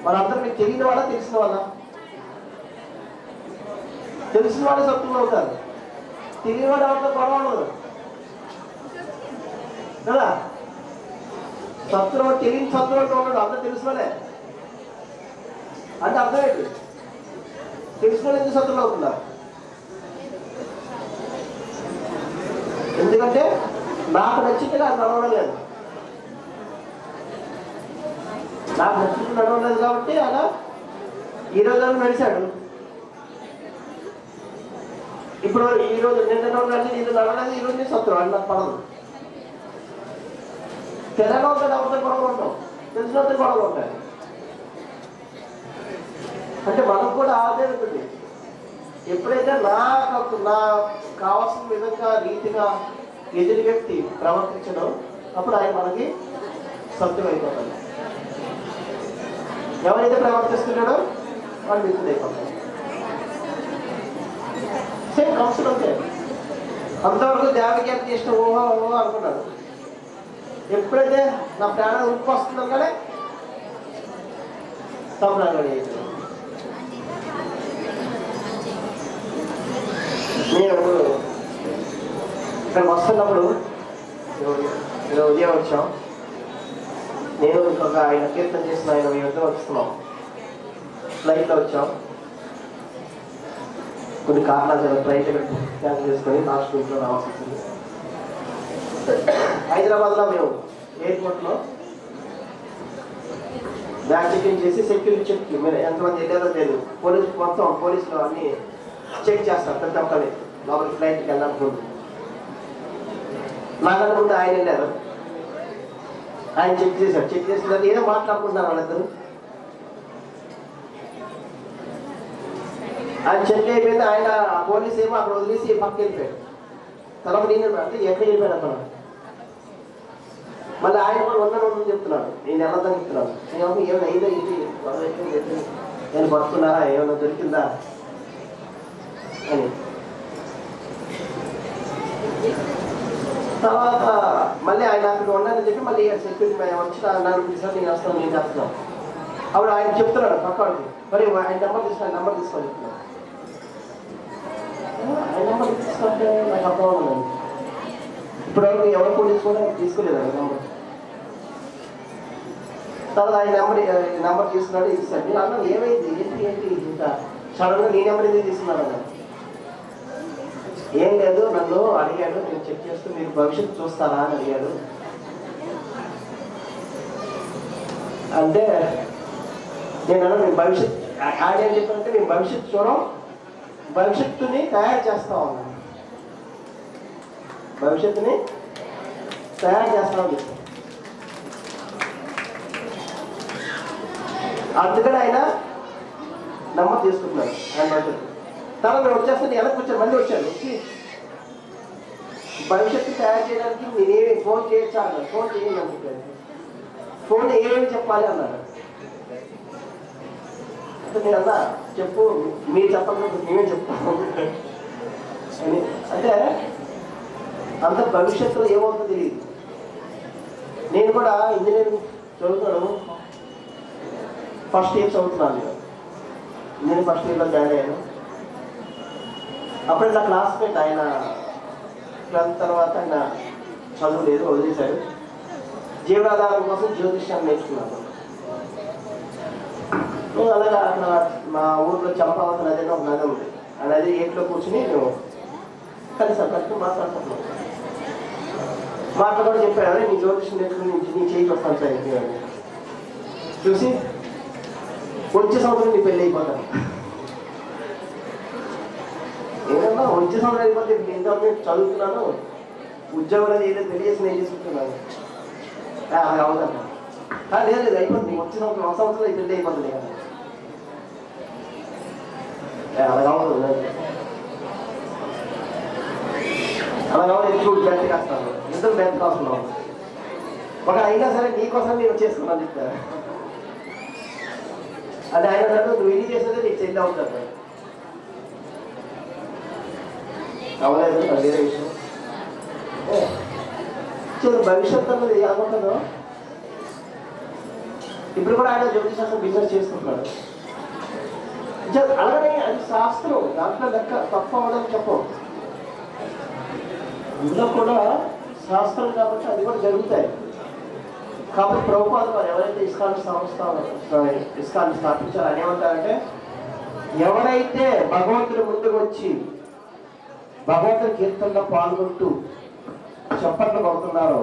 మనందరూ మీకు తెలియని వాళ్ళ తెలిసిన వాళ్ళ? తెలిసిన వాళ్ళే శత్రువులు అవుతారు. తెలియవాడు ఎవరితో గొడవ ఉండదు. కదా? శత్రువు తెలియని శత్రువు అంటూ ఉన్నాడు. అందరూ తెలుసుకోలే. అంటే అర్థమేంటి తెలుసుకోలేదు ఎందుకు శత్రువులు అవుతుందా ఎందుకంటే నాకు నచ్చింది నాకు నడవడం లేదు. నాకు నచ్చినట్టు నడవడం లేదు కాబట్టి అలా ఈ రోజు నడిచాడు. ఇప్పుడు ఈ రోజు నిన్న నడిచి ఇది నడవలేదు ఈ రోజు నీ శత్రువు అని నాకు పడదు. తెలంగాణ ఎవరితో గొడవలు ఉంటాం తెలిసినంత గొడవలు ఉంటాయి. అంటే మనకు కూడా అదే ఉంటుంది. ఎప్పుడైతే నాకు నా కావాల్సిన విధంగా రీతిగా ఎదురు వ్యక్తి ప్రవర్తించడం అప్పుడు ఆయన మనకి సత్యమైపోతాడు. ఎవరైతే ప్రవర్తిస్తున్నాడో వాడు మిత్రుడు సేమ్ కౌన్సిల్ అంతే. అంతవరకు దేవకి ఎంత ఇష్టం ఓహో ఓహో అనుకున్నాడు. ఎప్పుడైతే నా ప్రాణం ఉప్పు వస్తుందో కానీ తమ్ముడు నేను ఇక్కడ వస్తున్నప్పుడు నేను ఉదయం వచ్చాం. నేను ఇంకొక ఆయన కీర్తన చేసిన ఆయన మీ వద్ద వస్తున్నాం. ఫ్లైట్లో వచ్చాం. కొన్ని కారణాలు ఫ్లైట్ క్యాన్సిల్ చేసుకొని లాస్ట్ రూమ్లో రావాల్సి హైదరాబాద్లో మేము ఎయిర్పోర్ట్లో బ్యాగ్ చెకింగ్ చేసి సెక్యూరిటీ చెక్ మీరు ఎంతమంది వెళ్ళారో లేదు పోలీసు మొత్తం పోలీసులు అన్ని చెక్ చేస్తారు ప్రతి ఒక్కరి లోపల ఫ్లైట్కి వెళ్ళడానికి ముందు. నాకన్నా ముందు ఆయన వెళ్ళారు. ఆయన చెక్ చేశారు. చెక్ చేసిన తర్వాత ఏదో మాట్లాడుకుంటున్నారు వాళ్ళిద్దరు. ఆయన చెక్ అయిపోయింది. ఆయన పోలీస్ ఏమో అక్కడ వదిలేసి పక్కకి వెళ్ళిపోయాడు. తర్వాత నేను అంటే ఎక్కడ వెళ్ళిపోయాడు అక్కడ మళ్ళీ ఆయన కూడా ఉన్న రోజు చెప్తున్నాడు. నేను ఎలా చెప్తున్నాను. నేను ఏమైనా అయిందా ఇది నేను పడుతున్నారా ఏమైనా దొరికిందా? అని. తర్వాత మళ్ళీ ఆయన అక్కడ ఉన్నానని చెప్పి మళ్ళీ సెక్యూరిటీ వచ్చి నన్ను పిలిచారు నేను వస్తాను నేను చేస్తున్నాను అప్పుడు ఆయన చెప్తున్నాడు పక్కవాడికి మరి ఆయన నెంబర్ తీసుకుని నెంబర్ తీసుకొని చెప్తున్నాడు. ఆయన నెంబర్ తీసుకుంటే నాకు అర్థం అవుతుంది ఇప్పటివరకు ఎవరు పోలీసు కూడా తీసుకోలేదు ఆయన నెంబర్. తర్వాత ఆయన నెంబర్ నెంబర్ తీసుకున్నాడు ఇస్తాడు నేను అన్నాను ఏమైంది? ఏంటి ఏంటి? ఇంకా సడన్గా నీ నెంబర్ ఎందుకు తీసుకున్నాడు అన్నాను ఏం లేదు నన్ను అడిగాడు. నేను చెక్ చేస్తూ మీరు భవిష్యత్తు చూస్తారా? అని అడిగాడు. అంటే నేను మీ భవిష్యత్ ఆయన ఏం చెప్పారంటే మీ భవిష్యత్తు చూడం భవిష్యత్తుని తయారు చేస్తాం ఉన్నాను భవిష్యత్తుని తయారు చేస్తామని చెప్పాను అందుకని ఆయన నెంబర్ తీసుకుంటున్నారు ఆయన భవిష్యత్తు తన నేను వచ్చేస్తాను వెనక్కి వచ్చాను మళ్ళీ వచ్చాను వచ్చి భవిష్యత్తు తయారు చేయడానికి నేనేమి ఫోన్ చేయొచ్చా అన్నాడు ఫోన్ చేయండి అనుకుంటాను ఫోన్ ఏమేమి చెప్పాలి అన్నాడు అంటే నేను అన్నా చెప్పు. మీరు చెప్పకపోతే మేమే చెప్తాను అని. అంటే అంత భవిష్యత్తులో ఏమవుతుందో తెలియదు. నేను కూడా ఇంజనీరింగ్ చదువుతాను ఫస్ట్ ఇయర్ చదువుతున్నాను నేను. ఫస్ట్ ఇయర్లో జాయిన్ అయ్యాను. అప్పుడు నా క్లాస్మేట్ ఆయన టెన్త్ తర్వాత ఆయన చదువు లేదు వదిలేశాడు. జీవనాధారం కోసం జ్యోతిష్యం నేర్చుకున్నాను. నేను అలాగా అక్కడ మా ఊర్లో చంపావతి నది అని ఒక నది ఉంది. ఆ నది ఏట్లో కూర్చుని మేము కలిసి కలిసి మాట్లాడుతున్నాం మాట్లాడు చెప్పాడు "అరే, నీ జ్యోతిష్యం నేర్చుకుని నీ- నీ చేయి వస్తాను సార్ చూసి వచ్చే సంవత్సరం నీ పెళ్ళి అయిపోతాను ఏదన్నా వచ్చే సంవత్సరం అయిపోతే ఇంతవరకు నేను చదువుతున్నాను ఉద్యోగం అనేది ఏదో తెలియసి నేను చేసుకుంటున్నాను. అది అవుదన్న లేదు లేదు అయిపోతుంది. వచ్చే సంవత్సరం ఒక సంవత్సరం పెళ్ళి అయిపోతుంది కదా. అలా కావద్దు అలా కావాలి ఎక్కువ బెంత కాస్తాను. ఇద్దరు బెంత కాస్తున్నాం ఒక అయినా సరే నీకోసం నేను చేసుకున్నాను చెప్తాను అది ఆయన అన్నాడు, నువ్వు ఇది చేస్తుంటే నీకు చెల్లి అవుతుంది అవలేదు వేరే విషయం. చూడు భవిష్యత్తు అన్నది ఏమంటుందో ఇప్పుడు కూడా ఆయన జ్యోతిశాస్త్రం బిజినెస్ చేసుకుంటున్నాడు. అలానే అది శాస్త్రం దాంట్లో లెక్క తప్ప అవ్వడం చెప్పం ఇందులో కూడా శాస్త్రం కాబట్టి అది కూడా జరుగుతాయి. కాబట్టి ప్రభుపాద వారు ఎవరైతే ఇస్కాన్ సంస్థ ఇస్కాన్ స్థాపించారో అని ఏమంటారంటే ఎవరైతే భగవంతుడి ముందుకు వచ్చి భగవంతుడి కీర్తనలో పాల్గొంటూ చప్పట్లు కొడుతున్నారో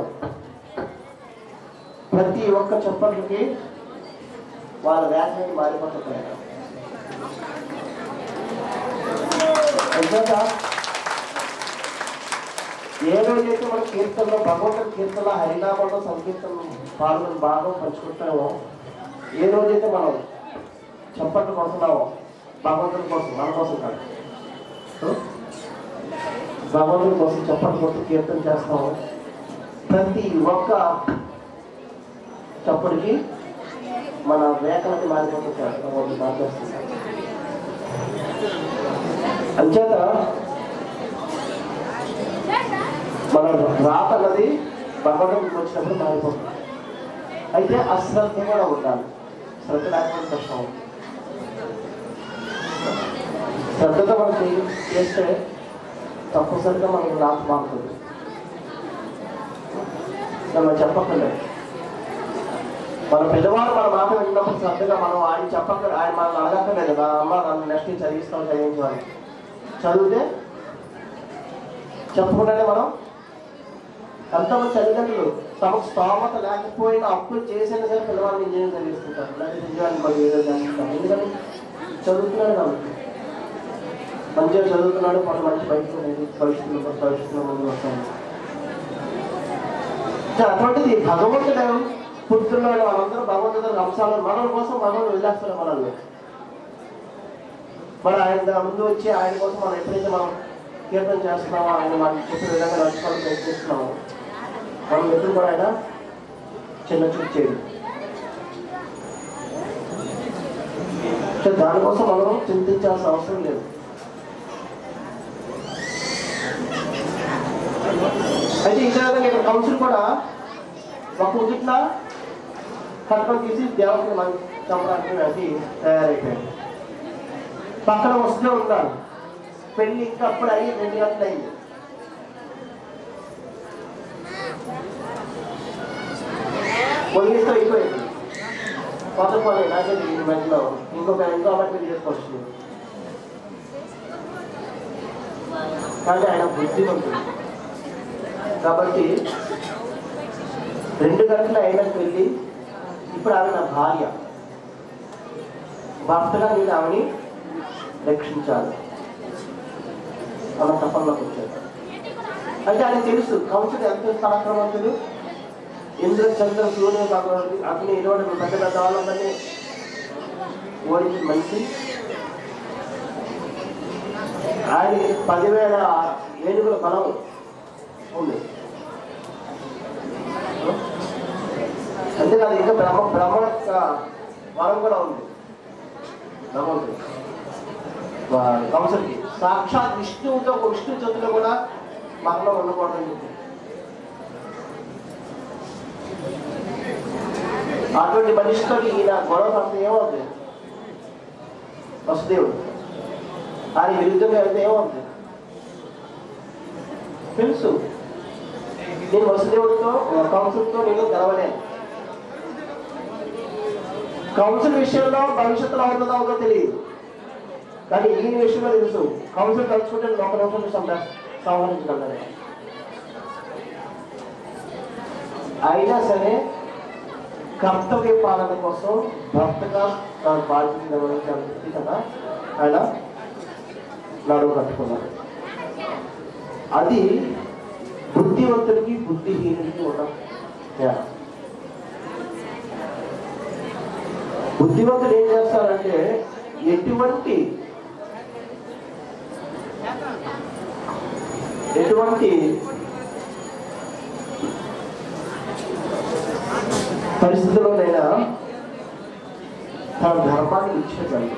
ప్రతి ఒక్క చప్పట్లకి వాళ్ళ వ్యాఖ్యాన్ని ఎందుకంటే అంతేకా ఏ రోజైతే కీర్తనలో భగవంతుడి కీర్తన హరినామంలో సంకీర్తన పాల్గొని భాగం పంచుకుంటామో ఏ రోజైతే మనం చప్పట్లు కొడుతున్నామో భగవంతుని కోసం మన కోసం కాదు. భగవంతుని కోసం చప్పట్లు కొట్టు కీర్తన చేస్తాము ప్రతి ఒక్క చప్పటికి మన వేకలకి మారిపోతుంది భగవంతుడు మార్చేస్తుంది అంచేత మన రాత అన్నది భగవంతుడికి వచ్చినప్పుడు మారిపోతుంది. అయితే అశ్రద్ధ కూడా ఉండాలి. శ్రద్ధ లేకపోతే కష్టం శ్రద్ధతో మనం చేస్తే తప్పనిసరిగా మనకు రాత మారుతుంది. మనం చెప్పకుండా మన పెద్దవారు మన మాట విన్నప్పుడు శ్రద్ధగా మనం ఆయన చెప్పక ఆయన మనల్ని అడగక్కర్లేదు నా అమ్మ నన్ను నెక్స్ట్ చదివిస్తాం చదివించాలి చదివితే చెప్పకుండానే మనం కొంతమంది తల్లిదండ్రులు తమకు స్తోమత లేకపోయినా అప్పులు చేసినా సరే పిల్లవాడిని ఇంజనీరింగ్ చదివిస్తుంటారు. లేదా మరి ఏదో చేస్తుంటారు ఎందుకని? చదువుతున్నాడు కాబట్టి. మంచిగా చదువుతున్నాడు మన మంచి బయటకు భవిష్యత్తులో భవిష్యత్తులో ముందు వస్తాను అటువంటిది భగవంతుడు పుడుతున్నాడు వాళ్ళందరూ భగవంతుడు అంశాలు మనల కోసం మనం వెళ్ళేస్తున్నాం మనల్ని. మరి ఆయన ముందు వచ్చి ఆయన కోసం మనం ఎప్పుడైతే మనం కీర్తన చేస్తున్నామో ఆయన మనం చెప్పిన విధంగా నడుచుకోవడం ప్రయత్నిస్తున్నాము మనం ఎప్పుడు కూడా ఆయన చిన్న చూపు చేయడు సో దానికోసం మనం చింతించాల్సిన అవసరం లేదు. అయితే ఈ విధంగా ఇక్కడ కౌన్సిల్ కూడా ఒక ఉదిట్ల కట్టడం తీసి దేవతని మనం చంపడానికి అది తయారైపోయింది. పక్కన వస్తూనే ఉంటారు పెళ్ళి ఇంకా అప్పుడు అయ్యి రెండు గంటలు అయింది పోలీసుతో అయిపోయింది కొత్త పని నాకే ఈ మధ్యలో. ఇంకొక ఇంకో అపార్ట్మెంట్ పెళ్ళి చేసుకోవచ్చు. కానీ ఆయన బుద్ధిమంతుడు కాబట్టి రెండు గంటలు అయిన వెళ్ళి ఇప్పుడు ఆమె నా భార్య. భర్తగా నేను ఆమెని రక్షించాలి. ఆమె తపనలోకి వచ్చాడు అంటే ఆయన తెలుసు. కౌన్సిల్ ఎంత పరాక్రమవంతుడు ఇంద్ర చంద్ర సూర్య భగవానుడు అతని ఇరవై పెద్ద పెద్ద వాళ్ళందరినీ ఓడించి మంచి. ఆయన పదివేల ఏనుగుల బలం ఉంది. అంతేకాదు ఇంకా బ్రహ్మ బ్రహ్మ యొక్క వరం కూడా ఉంది. బ్రహ్మ కంసకి సాక్షాత్ విష్ణువుతో విష్ణు చతులో కూడా మనలో ఉండకూడదని చెప్పి అటువంటి మనిషితో ఈయన గొడవ పడితే ఏమవుతుంది వసుదేవుడు. ఆయన విరుద్ధంగా వెళ్తే ఏమవుతుంది తెలుసు. నేను వసుదేవుడితో కౌన్సిల్తో నేను గెలవలేను కౌన్సిల్ విషయంలో భవిష్యత్తులో అవుతుందో అవుతుందో తెలియదు. కానీ ఈయన విషయంలో తెలుసు. కౌన్సిల్ కలుసుకుంటే ఒక నిమిషం సంహ- సంహరించగలను అయినా సరే కర్తవ్య పాలన కోసం భర్తగా తన బాధ్యత నిర్వహించాలని కదా ఆయన నడువు కట్టుకున్నారు అది బుద్ధివంతుడికి బుద్ధిహీనుడికి ఉన్న తేడా బుద్ధివంతుడు ఏం చేస్తారంటే ఎటువంటి ఎటువంటి పరిస్థితుల్లోనైనా తన ధర్మాన్ని ఇచ్చేయగలడు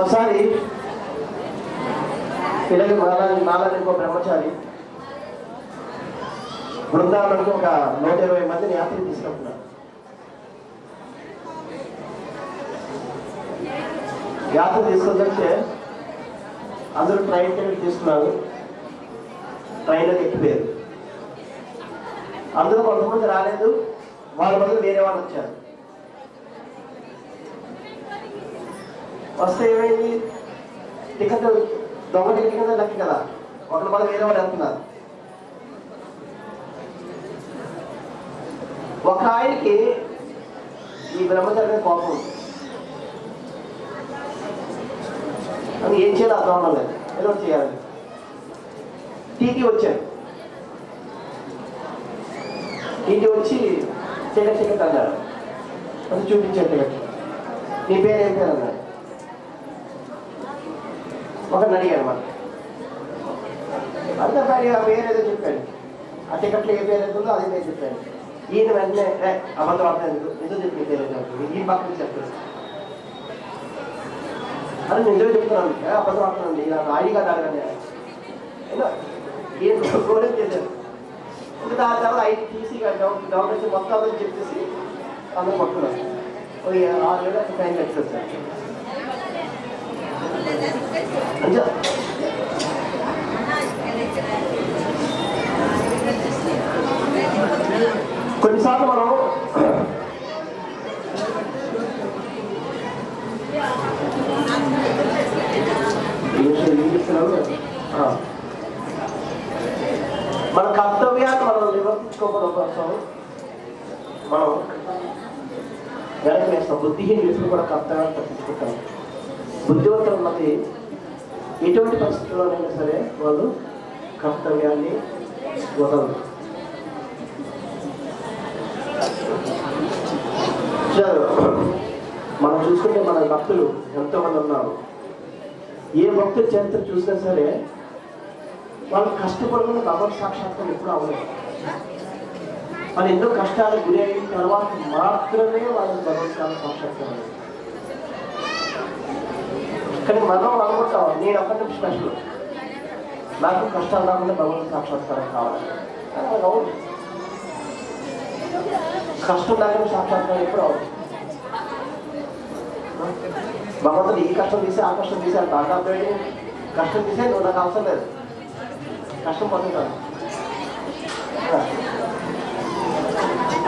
ఒకసారి ఇలాగే మాలని మాలని ఒక బ్రహ్మచారి బృందావనానికి ఒక నూట ఇరవై మందిని యాత్ర తీసుకెళ్తున్నారు. యాత్ర తీసుకొస్తే అందరూ ట్రైన్ టికెట్ తీసుకున్నారు. ట్రైన్లో ఎక్కిపోయారు. అందరూ కొంతమంది రాలేదు. వాళ్ళ బదులు వేరే వాళ్ళు వచ్చారు. వస్తే ఏమైంది? టికెట్ దొంగ టికెట్ కదా లెక్క కదా. ఒకళ్ళ బదులు వేరే వాళ్ళు వెళ్తున్నారు. ఒక ఆయనకి ఈ బ్రహ్మచారి కోపం ఉంది. అది ఏం చేయాలి అర్థం అవ్వలేదు ఏదో ఒకటి చేయాలి టీటీ వచ్చాడు టీటీ వచ్చి టికెట్ టికెట్ అన్నాడు అది చూపించాడు టికెట్ నీ పేరు ఏం పేరు అన్నాడు ఒకరిని అడిగాడు అనమాట అంత పని ఆ పేరు ఏదో చెప్పాడు ఆ టికెట్లో ఏ పేరు ఉందో అదే పేరు చెప్పాడు ఈయన వెంటనే "ఏ, అబద్ధం అర్థం ఎందుకు ఎందుకు చెప్పి పేరు ఏదో చెప్పాడు. ఈ పక్కన చెప్పాడు అని నిజమే చెప్తున్నాను "ఏ, అబద్ధం ఆడుతున్నాను ఇలా ఐడి కార్డు అడగండి ఏం గోడెం చేశారు. ఇంకా దాని తర్వాత ఐదు తీసి డౌన్ డౌన్ వచ్చి మొత్తం అందరూ చెప్పేసి అందరూ పట్టుకున్నారు ఆరు వేలు టైం కట్టారు సార్. అంతే. కొన్నిసార్లు మనం మన కర్తవ్యాన్ని మనం నివర్తించుకోవడం కోసం మనం వెనక వేస్తాం బుద్ధిహీన వ్యక్తులు కూడా కర్తవ్యాన్ని తప్పించుకుంటాం. బుద్ధివంతులు ఉన్నది ఎటువంటి పరిస్థితుల్లోనైనా సరే వాళ్ళు కర్తవ్యాన్ని వదలరు. మనం చూసుకుంటే మన భక్తులు ఎంతోమంది ఉన్నారు. ఏ భక్తుల చరిత్ర చూసినా సరే వాళ్ళు కష్టపడుకున్న భగవత్ సాక్షాత్కారం ఎప్పుడు అవ్వలేదు. వాళ్ళు ఎన్నో కష్టాలకు గురి అయిన తర్వాత మాత్రమే వాళ్ళకి భగవత్ సాక్షాత్కారం కానీ మనం అనుకుంటాం నేను ఒక్కటి స్పెషల్ నాకు కష్టాలు రాకుండా భగవత్ సాక్షాత్కారం కావాలి. అవును. కష్టం లేకుండా సాక్షాత్కారం ఎప్పుడు అవుతుంది భగవంతుడు ఈ కష్టం తీసి ఆ కష్టం తీసి అని దాంట్లో కష్టం తీసే నువ్వు నాకు అవసరం లేదు కష్టం పొందుతాను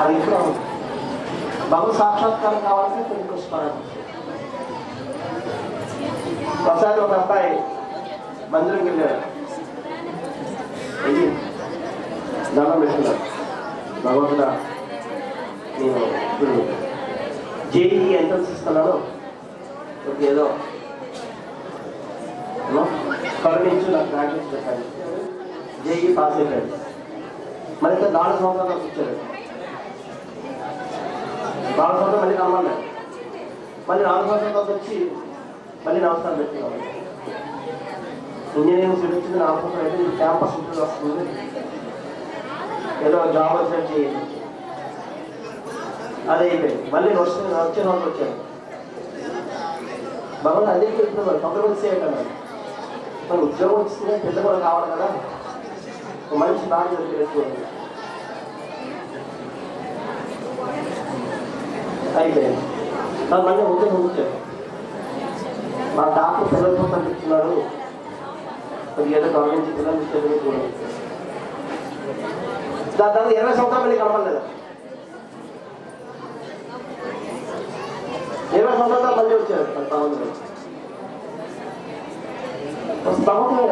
అది ఇప్పుడు భగవత్ సాక్షాత్కారం కావాలంటే కొన్ని కృష్ణారాయణ ఒకసారి ఒక అబ్బాయి మందిరం వెళ్ళాడు దండం పెట్టుకున్నాడు భగవంతుడా నేను ఇప్పుడు జేఈ ఎంట్రన్స్ ఇస్తున్నాను ఏదో కరుణించు నాకు ప్రాక్టీస్ చెప్పాను జేఈ పాస్ అయిపోయాడు. మరి ఇంకా నాలుగు సంవత్సరాలు వచ్చాడు నాలుగు సంవత్సరాలు మళ్ళీ కలమన్నాడు మళ్ళీ నాలుగు సంవత్సరాల తర్వాత వచ్చి మళ్ళీ నమస్కారం పెట్టుకున్నాను ఇంజనీరింగ్ సీట్ వచ్చింది నాలుగు సంవత్సరాలు అయితే క్యాంపస్ ఇంటర్వ్యూ వస్తుంది. ఏదో జాబ్ వచ్చినట్టు చేయండి. అదే అయిపోయింది. మళ్ళీ వచ్చే వచ్చే రోజు వచ్చాను భగవాన్ అదే చెప్తున్నారు కొంతమంది సేవ్ అన్నాడు మరి ఉద్యోగం వచ్చిందే పెద్ద కూడా కావాలి కదా. ఒక మనిషి బాగా దొరికినట్టు అయిపోయింది. నాకు మళ్ళీ ఉద్యోగం వచ్చాడు మా డాక్టర్ పిల్లలతో పంపిస్తున్నారు మరి ఏదో గవర్నమెంట్ పిల్లలు చదివి చూడండి దాని తర్వాత ఇరవై సంవత్సరాలు మళ్ళీ కనపడలేదు ఇరవై సంవత్సరాలు వచ్చారు మన భగవంతుడు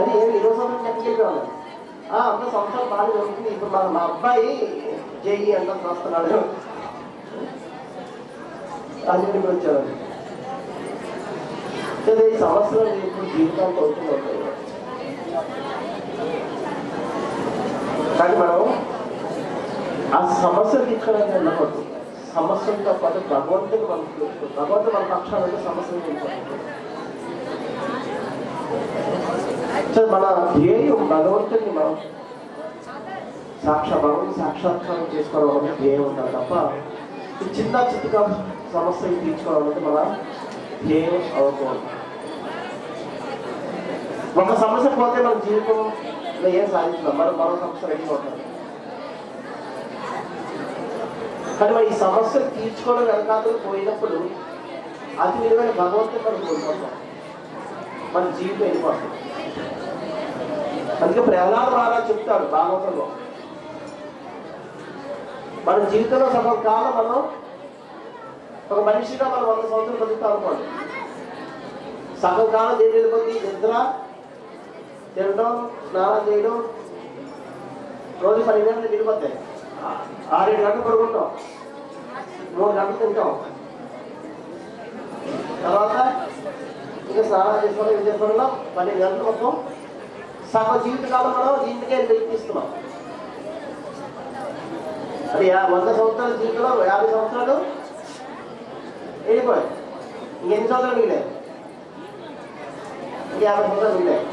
అది ఏమి ఇరవై సంవత్సరం ఎక్కడ చెప్పేవాళ్ళు అంత సంవత్సరాలు బాగా జరుగుతుంది. ఇప్పుడు మా మా అబ్బాయి జేఈ అంతా వస్తున్నాడు అది వచ్చారు. ఈ సంవత్సరం ఇప్పుడు జీవితాంతం అవుతుంది ఉంటాయి కానీ మనం ఆ సమస్య తీర్చడానికి వెళ్ళకూడదు. సమస్యలతో పాటు భగవంతుని మనం తీర్చుకో భగవంతుడు మన పక్షాలంటే సమస్యలు సో మన ధ్యేయం భగవంతుని మనం సాక్షా భగవంతుని సాక్షాత్కారం చేసుకోవడం అనేది ధ్యేయం ఉండాలి తప్ప ఈ చిన్న చిత్తగా సమస్యలు తీర్చుకోవడం అనేది మన ధ్యేయం అవ్వకూడదు ఒక సమస్య పోతే మన జీవితంలో ఏం సాధించడం మనం మరో సమస్య రెడీ అవుతారు కానీ ఈ సమస్యలు తీర్చుకోవడం వెనకాతలు పోయినప్పుడు అతి విలువైన భగవంతుడు మనం కోల్పోతాం మన జీవితం వెళ్ళిపోతుంది అందుకే ప్రహ్లాద మహారాజ్ చెప్తాడు భాగవతంలో. మన జీవితంలో సగం కాలం మనం ఒక మనిషిగా మనం వంద సంవత్సరాలు బతుకుతాం అనుకోండి. సగం కాలం దేని వెళ్ళిపోతుంది నిద్ర తినడం స్నానం చేయడం రోజు పని గంటలు వెళ్ళిపోతాయి ఆరేడు గంటలు పడుకుంటాం. మూడు గంటలు తింటాం తర్వాత ఇంకా స్నానం చేసుకోవడం ఇది చేసుకోవడం పన్నెండు గంటలు మొత్తం సగ జీవితకాలం మనం దీనికే నిర్ణయిస్తున్నాం అది వంద సంవత్సరాల జీవితంలో యాభై సంవత్సరాలు వెళ్ళిపోయాయి. ఇంకెన్ని సంవత్సరాలు మిగిలాయి? ఇంక యాభై సంవత్సరాలు మిగిలాయి.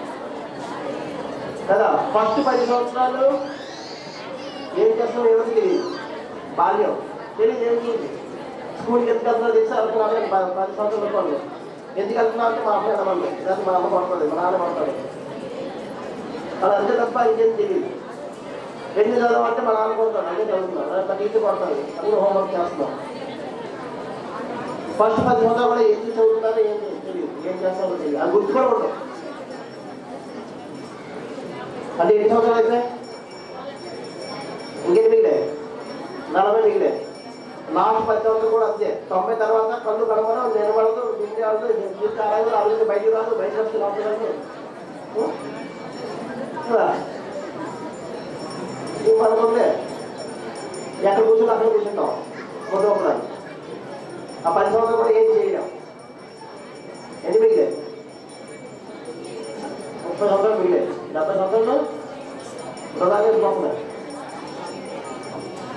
కదా ఫస్ట్ పది సంవత్సరాలు ఏం చేస్తాం ఎవరికి తెలియదు బాల్యం తెలియదు ఏం తెలియదు స్కూల్కి ఎందుకు వెళ్తున్నా తెలిసి వెళ్తున్నాను పది సంవత్సరాలు అనుకోండి ఎందుకు వెళ్తున్నా అంటే మా అమ్మ వెళ్ళమని లేదా మా అమ్మ పడుతుంది మా నాన్న పడతాడు అది అంతే తప్ప ఇంకేం తెలియదు ఎన్ని చదవాలంటే మా నాన్న కొడతాడు అదే చదువుతున్నాను నా టీచర్ కొడతాడు అన్ని హోంవర్క్ చేస్తున్నాం ఫస్ట్ పది సంవత్సరాలు కూడా ఎందుకు చదువుతున్నారో ఏం తెలియదు ఏం చేస్తారో తెలియదు అది గుర్తు కూడా ఉండదు అంటే ఎన్ని సంవత్సరాలు అయితే ఇంకేం మిగిలే నలభై మిగిలే లాస్ట్ పది సంవత్సరాలు కూడా అంతే తొంభై తర్వాత కళ్ళు కడవడం నిలబడదు నిండేవాళ్ళు జీవిత ఆరోగ్యం ఆరోగ్యం బయటికి రాదు బయటకు వస్తే లోపలికి రాదు. కదా? ఇది మనకుందే ఎక్కడ కూర్చుని అక్కడ కూర్చుంటాం ఫోటో ఒకదాన్ని ఆ పది సంవత్సరాలు కూడా ఏం చేయలేం ఎన్ని మిగిలే ముప్పై సంవత్సరాలు మిగిలే డెబ్బై సంవత్సరాలు వృధాగా వెళ్ళిపోతున్నాయి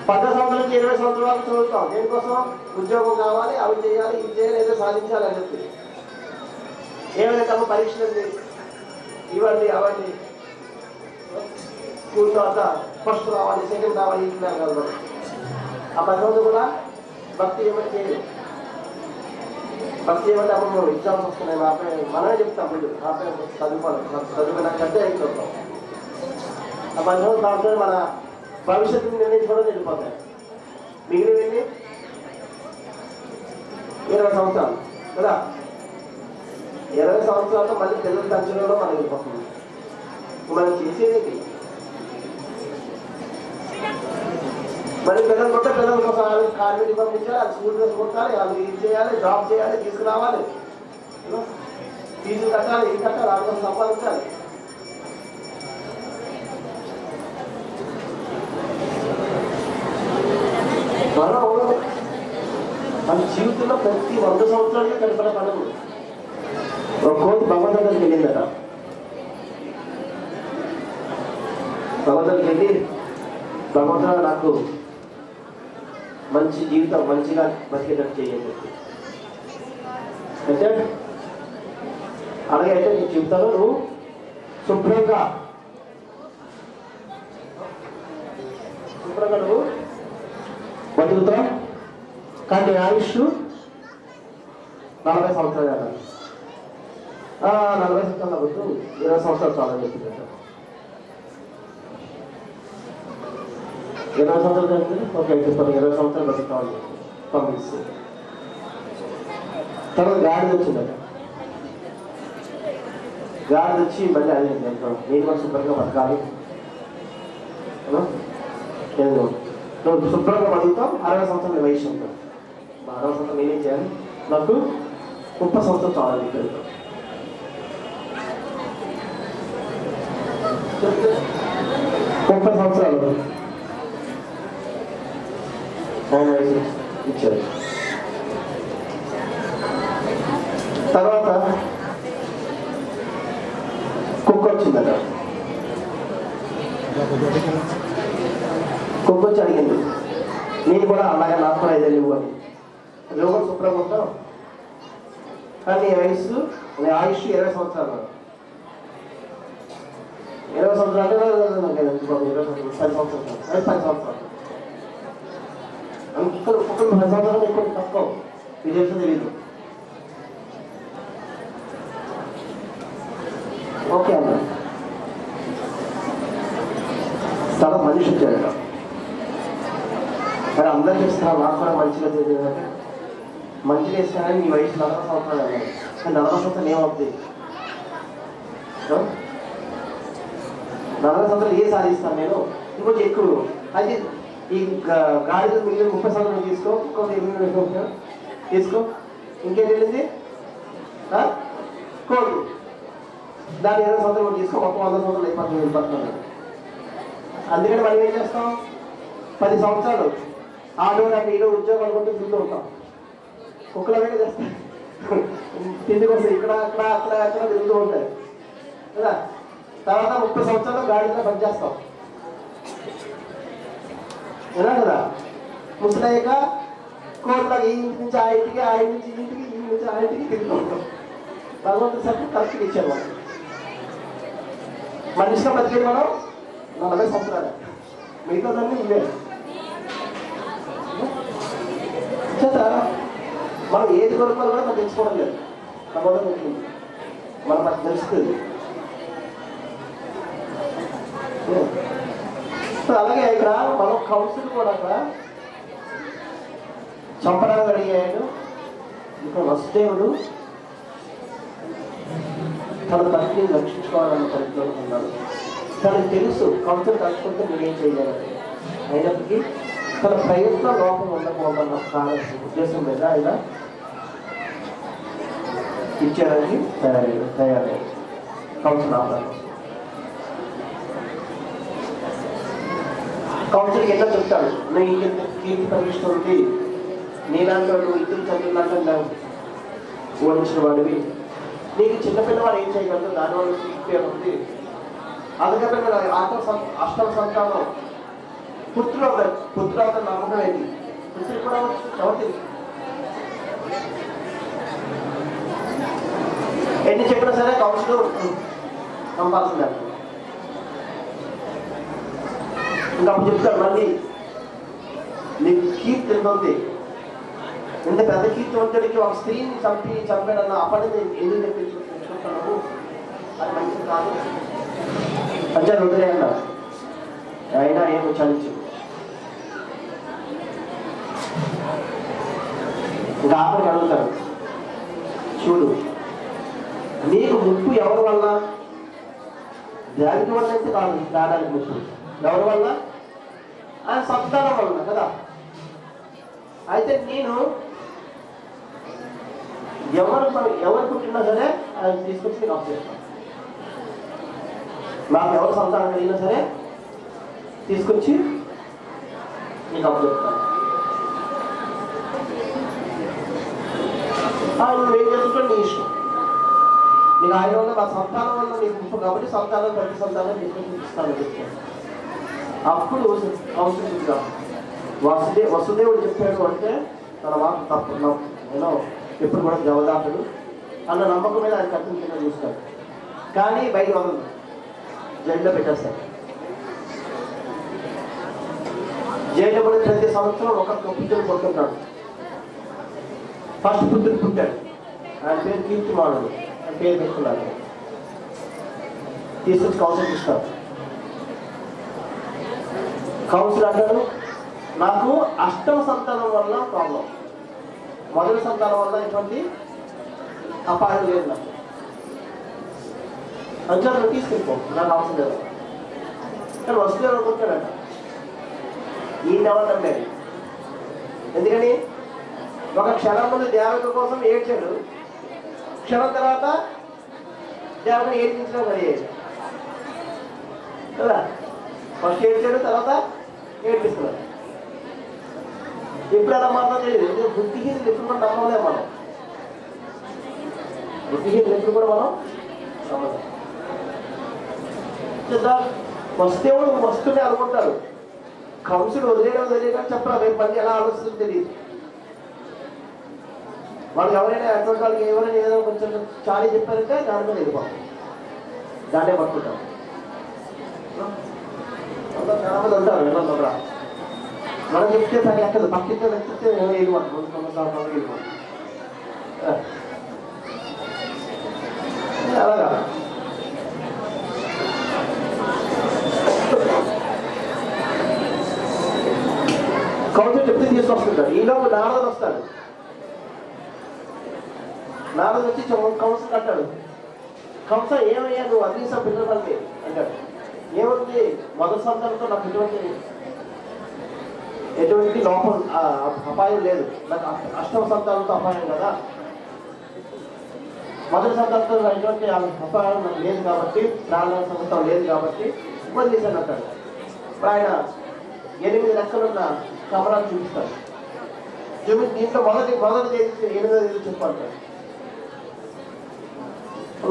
పద్దెనిమిది సంవత్సరాల నుంచి ఇరవై సంవత్సరాలు చదువుతాం. దేనికోసం? ఉద్యోగం కావాలి అవి చేయాలి ఇది చేయాలి ఏదో సాధించాలి అని చెప్పి. ఏమైనా తమ పరీక్షలండి ఇవ్వండి అవండి స్కూల్ తర్వాత ఫస్ట్ రావాలి సెకండ్ రావాలి ఇంటున్నారు కదా ఆ పది రోజులు కూడా భక్తి ఏమైనా చేయలేదు భక్తి ఏమంటే అప్పుడు మనం ఎగ్జామ్స్ వస్తున్నాయి మా అబ్బాయి మనమే చెప్తాం వీళ్ళు. మా అబ్బాయి చదువుకోవాలి చదువుకున్నాక అంటే అయిపోతాం. ఆ పది రోజులు దాంట్లో మన భవిష్యత్తుని నిర్ణయించుకోవడం వెళ్ళిపోతాయి. మిగిలినవి ఇరవై సంవత్సరాలు కదా? ఇరవై సంవత్సరాల్లో మళ్ళీ పిల్లలు తంచడంలో మనం వెళ్ళిపోతుంది. మనం చేసేది మరి పిల్లలు కొట్టే పిల్లల కోసం వాళ్ళకి కార్మిక పంపించాలి అది స్కూల్ డ్రెస్ కొట్టాలి వాళ్ళు ఇది చేయాలి జాబ్ చేయాలి తీసుకురావాలి. ఫీజు కట్టాలి ఇది కట్టాలి వాళ్ళ సంపాదించాలి. మనం మన జీవితంలో ప్రతి వంద సంవత్సరాలకి కనపడే పడదు. ఒక కోతి భగవంతుడి దగ్గరికి వెళ్ళిందట. భగవంతుడికి వెళ్ళి భగవంతుడు నాకు మంచి జీవితం మంచిగా బతికేటట్టు చేయండి. అంటే అలాగే అయితే నేను చెప్తాను నువ్వు శుభ్రంగా శుభ్రంగా నువ్వు బతుకుతాం. కానీ ఆయుష్ నలభై సంవత్సరాలు కదా. నలభై సంవత్సరాలు వద్దు ఇరవై సంవత్సరాలు చాలా చెప్పిందట ఇరవై సంవత్సరాలు జరిగింది ఓకే చెప్పండి. ఇరవై సంవత్సరాలు బతుకుతామని పంపిస్తే. తర్వాత గాడి వచ్చింది గాడి వచ్చి మళ్ళీ అదే నేను కూడా శుభ్రంగా బతకాలి. ఏదో? నువ్వు శుభ్రంగా బతుకుతావు అరవై సంవత్సరం వయసు ఉంటావు మా అరవై సంవత్సరం నేనేం చేయాలి. నాకు ముప్పై సంవత్సరం కావాలి ఇక్కడ ముప్పై సంవత్సరాలు. అవును ఇచ్చారు తర్వాత కుక్క వచ్చిందట కుక్క వచ్చి అడిగింది నేను కూడా అలాగే నాకు కూడా ఐదు లేవు అని నువ్వు కూడా శుభ్రంగా ఉంటావు కానీ నీ వయసు నీ ఆయుష్ ఇరవై సంవత్సరాలు ఇరవై సంవత్సరాలు అంటే ఇరవై సంవత్సరాలు పది సంవత్సరాలు అది పది సంవత్సరాలు కుక్కలు కుక్కలు పది సంవత్సరాలు ఎక్కువ తక్కువ ఇది తెలుసు తెలీదు. ఓకే అన్న. చాలా మనిషి వచ్చాడట మరి అందరికి ఇస్తున్నారు నాకు కూడా మంచిగా తెలియదు మంచిగా ఇస్తానని నీ వయసు నలభై సంవత్సరాలు అన్నారు నలభై సంవత్సరాలు ఏమవుతుంది నలభై సంవత్సరాలు ఏ సాధిస్తాను నేను? ఇంకొంచెం ఎక్కువ అయితే ఈ గా- గాడిద మిగిలిన ముప్పై సంవత్సరాలు తీసుకో. ఇంకొక ఇరవై వేసుకో. తీసుకో. ఇంకేం వెళ్ళింది కోడి. దాని ఇరవై సంవత్సరాలు తీసుకో. మొత్తం వంద సంవత్సరాలు అయిపోతుంది వెళ్ళిపోతుంది అందుకని మనం ఏం చేస్తాం? పది సంవత్సరాలు ఆటో నాకు ఈడో ఉద్యోగం అనుకుంటూ తింటూ ఉంటాం. కుక్కల మీద చేస్తాం. తిండి కోసం ఇక్కడ అక్కడ అక్కడ అక్కడ తిరుగుతూ ఉంటాయి. కదా? తర్వాత ముప్పై సంవత్సరాలు గాడిలో పనిచేస్తాం. ఎలా కదా ముసలయ్యాక కోట్లకి ఈ ఇంటి నుంచి ఆ ఇంటికి ఆ ఇంటి నుంచి ఇంటికి ఈ నుంచి ఆ ఇంటికి తిరుగుతూ ఉంటాం భగవంతుడు సర్కిల్ కరెక్ట్గా ఇచ్చారు మనం మన ఇష్టం బతికేది మనం నలభై సంవత్సరాలు. మిగతాదన్నీ ఇవే. చేత మనం ఏది కొనుక్కోవాలి కూడా మనం తెలుసుకోవడం లేదు. ప్రబోధం ఉంటుంది. మనం మనకు తెలుస్తుంది. అలాగే ఇక్కడ మనం కౌన్సిల్ కూడా అక్కడ చంపడానికి అడిగాడు ఇక్కడ వసుదేవుడు తన తండ్రిని రక్షించుకోవాలని ప్రయత్నంలో ఉన్నాడు. తనకు తెలుసు కౌన్సిల్ కలుసుకుంటే నేనేం చేయాలి అయినప్పటికీ తన ప్రయత్న లోపం ఉండకూడదన్న కారణం ఉద్దేశం మీద ఆయన ఇచ్చేదానికి తయారయ్యాడు తయారయ్యాడు. కౌన్సిల్ ఆధారం కౌన్సిల్ ఎట్లా చెప్తాడు? నేను ఇంకెంత కీర్తి ప్రవేశిస్తుంది నీలాంటి వాడు ఇద్దరు చదువులాంటి ఓడించిన వాడివి. నీకు చిన్నపిల్లవాడు ఏం చేయగలరు దానివల్ల కీర్తి ఉంది. అందుకని ఆత్మ సం- అష్టమ సంతానం. పుత్రుడు అవుతాడు పుత్రుడు అవుతాడు నమ్మకం ఏంటి? పుత్రుడు కూడా అవ్వచ్చు ఎవరు తెలుసు ఎన్ని చెప్పినా సరే కౌన్సిల్ నమ్మాల్సిందే ఇంకా అప్పుడు చెప్తాడు మళ్ళీ. నీకు కీర్తి ఎంత ఉంది. ఇంత పెద్ద కీర్తివంతుడికి ఒక స్త్రీని చంపి చంపాడన్న అప్పటి ఎందుకు చెప్పి తెచ్చుకుంటున్నావు అది మంచిది కాదు. పంచాయతీ వదిలేయండి అయినా ఏమో చలించు ఇంకా ఆఖరికి అడుగుతాడు చూడు నీకు ముప్పు ఎవరి వల్ల? దానికి వల్ల అయితే కాదు దాడానికి ముప్పు. ఎవరి వల్ల? సంతానం వలన కదా? అయితే నేను ఎవరు ఎవరు పుట్టినా సరే అది తీసుకొచ్చి నేను ఆఫ్ నాకు ఎవరు సంతానం కలిగినా సరే తీసుకొచ్చి నీకు అప్పు చెప్తాను ఏం చేసుకుంటే నీ ఇష్టం. నీకు ఆయన వల్ల నా సంతానం వల్ల నీకు కాబట్టి సంతానం ప్రతి సంతానం తీసుకొచ్చి ఇస్తాను చెప్తాను అప్పుడు అవసరం వసుదే వసుదేవుడు చెప్పాడు అంటే తన మాట తప్పు నేను ఎప్పుడు కూడా జవదాటుడు అన్న నమ్మకం మీద ఆయన కట్టించిన చూస్తాడు. కానీ బయట వదలదు జైల్లో పెట్టేస్తాడు. జైల్లో కూడా ప్రతి సంవత్సరం ఒక పుత్రుడు పుట్టుంటాడు ఫస్ట్ పుత్రుడు పుట్టాడు. ఆయన పేరు కీర్తిమానుడు. ఆయన పేరు పెట్టుకున్నాడు. తీసుకొచ్చి కౌన్సిల్ ఇస్తాడు. కౌన్సిల్ అంటాడు. నాకు అష్టమ సంతానం వల్ల ప్రాబ్లం మొదటి సంతానం వల్ల ఎటువంటి అపాయం లేదు నాకు. అంచనా తీసుకెళ్ళిపో. నాకు అవసరం లేదు. కానీ వస్తే అనుకుంటాడట ఈయన ఎవరు నమ్మాడు ఎందుకని? ఒక క్షణం ముందు దేవత కోసం ఏడ్చాడు. క్షణం తర్వాత దేవతను ఏడ్పించడం మరి కదా? ఫస్ట్ ఏడ్చాడు తర్వాత ఏడ్పిస్తున్నాడు ఎప్పుడు ఎలా మాత్రం తెలియదు ఎందుకంటే బుద్ధిహీనులు ఎప్పుడు కూడా నమ్మలే మనం. బుద్ధిహీనులు ఎప్పుడు కూడా మనం నమ్మలేం వస్తేవుడు వస్తేవాడు వస్తూనే అనుకుంటారు. కౌన్సిల్ వదిలేయడం వదిలేయడం చెప్పరా? రేపు మళ్ళీ ఎలా ఆలోచిస్తుంది తెలియదు. వాళ్ళకి ఎవరైనా అటువంటి వాళ్ళకి ఎవరైనా ఏదైనా కొంచెం చాలీ చెప్పారంటే దాని మీద వెళ్ళిపోతాం దాన్నే పట్టుకుంటాం అందరూ చాలా మంది ఉంటారు వెళ్ళాలి కూడా మనం చెప్తే సరే ఎక్కదు పక్కింటే చెప్తే వెళ్ళిపోతాం ముందు సంవత్సరాలు వెళ్ళిపోతాం అలాగా కౌంటర్ చెప్తే తీసుకొస్తుంటారు ఈలోపు నారదుడు వస్తాడు నారదు వచ్చి కౌన్సిల్ అంటాడు కంస ఏమయ్యా నువ్వు అగ్నిసం పిల్లలు అంటాడు. ఏముంది? మొదటి సంతానంతో నాకు ఎటువంటి ఎటువంటి లోపం అపాయం లేదు. నాకు అష్టమ సంతానంతో అపాయం కదా. మొదటి సంతానంతో ఎటువంటి అపాయం నాకు లేదు కాబట్టి ప్రాణ సంతానం లేదు కాబట్టి వదిలేసాను అంటాడు ఇప్పుడు ఆయన ఎనిమిది లెక్కలున్న కమరాన్ని చూపిస్తాడు. చూపి దీంట్లో మొదటి మొదటి చేసి ఎనిమిదో తేదీ చెప్పంటాడు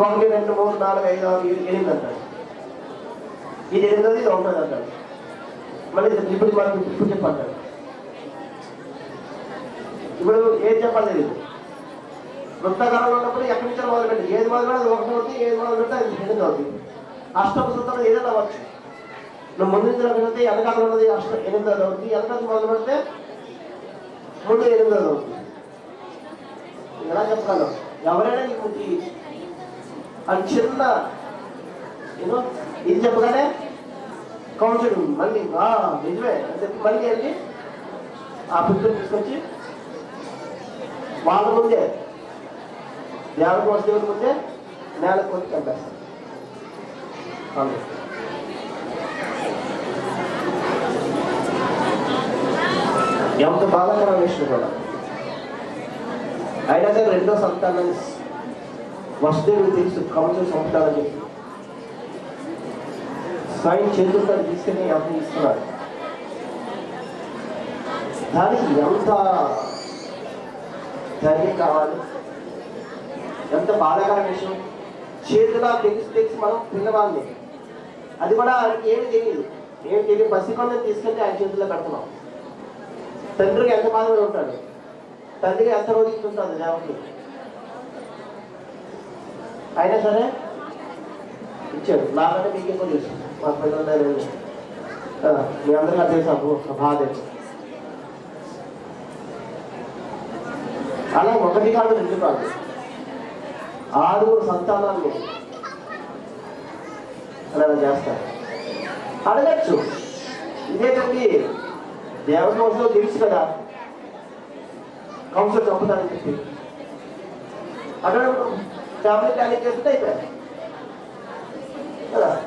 ఒకటి రెండు మూడు నాలుగు ఐదు ఆరు ఏడు ఎనిమిది అంటాడు. ఇది ఎనిమిది ఇది ఉంటుంది అంటాడు మళ్ళీ ఇది ఇప్పుడు మనకు ఇప్పుడు చెప్పంటాడు ఇప్పుడు ఏం చెప్పాలి తెలియదు వృత్తాకారంలో ఉన్నప్పుడు ఎక్కడి నుంచి మొదలు పెట్టి ఏది మొదలు పెడితే ఒకటి అవుతుంది ఏది మొదలు పెడితే అది ఎనిమిది అవుతుంది అష్టమ సూత్రం ఏదైనా అవ్వచ్చు. నువ్వు ముందు నుంచి పెడితే వెనకాల ఉన్నది అష్ట ఎనిమిది అవుతుంది వెనకాల మొదలు పెడితే ముందు ఎనిమిది అవుతుంది ఎలా చెప్పగలం? ఎవరైనా నీకు అది చిన్న యూనో ఇది చెప్పగానే కౌన్సిలింగ్ మళ్ళీ నిజమే. అని చెప్పి మళ్ళీ వెళ్ళి ఆ పిల్లలు తీసుకొచ్చి వాళ్ళ ముందే దేవుడికి వచ్చే దేవుడి ముందే నేలకు కొట్టి చంపేస్తారు. ఎంత బాధాకరమైన విషయం కూడా. అయినా సరే రెండో సంతానం వసుదేవుడు తెలుసు కౌన్సిల్ సంతానం చెప్పి స్వయం చేతులతో తీసుకుని అతను ఇస్తున్నాడు దానికి ఎంత ధైర్యం కావాలి? ఎంత బాధాకర విషయం? చేతులా తెలిసి తెలిసి మనం పిల్లవాడిని అది కూడా ఆయనకి ఏమి తెలియదు. ఏమి తెలియదు. పసికొందని తీసుకెళ్ళి ఆయన చేతుల్లో కడుతున్నాం తండ్రికి ఎంత బాధపడి ఉంటాడు? తండ్రికి ఎంత రోజు ఉంటుంది అయినా సరే ఇచ్చాడు. నాకంటే మీకు ఎక్కువ తెలుసు. మా పిల్లలు మీ అందరికీ అది తెలుసు బాధ ఏంటో. అలా ఒకటి కాదు రెండు కాదు. ఆరుగురు సంతానాన్ని అలా చేస్తారు. అడగచ్చు. ఇదేంటండి దేవుడి కోసం తెలుసు కదా. కౌన్సిల్ చంపుతారని చెప్పి. అడగడం ఫ్యామిలీ ప్లానింగ్ చేస్తుంటే అయిపోయారు. కదా?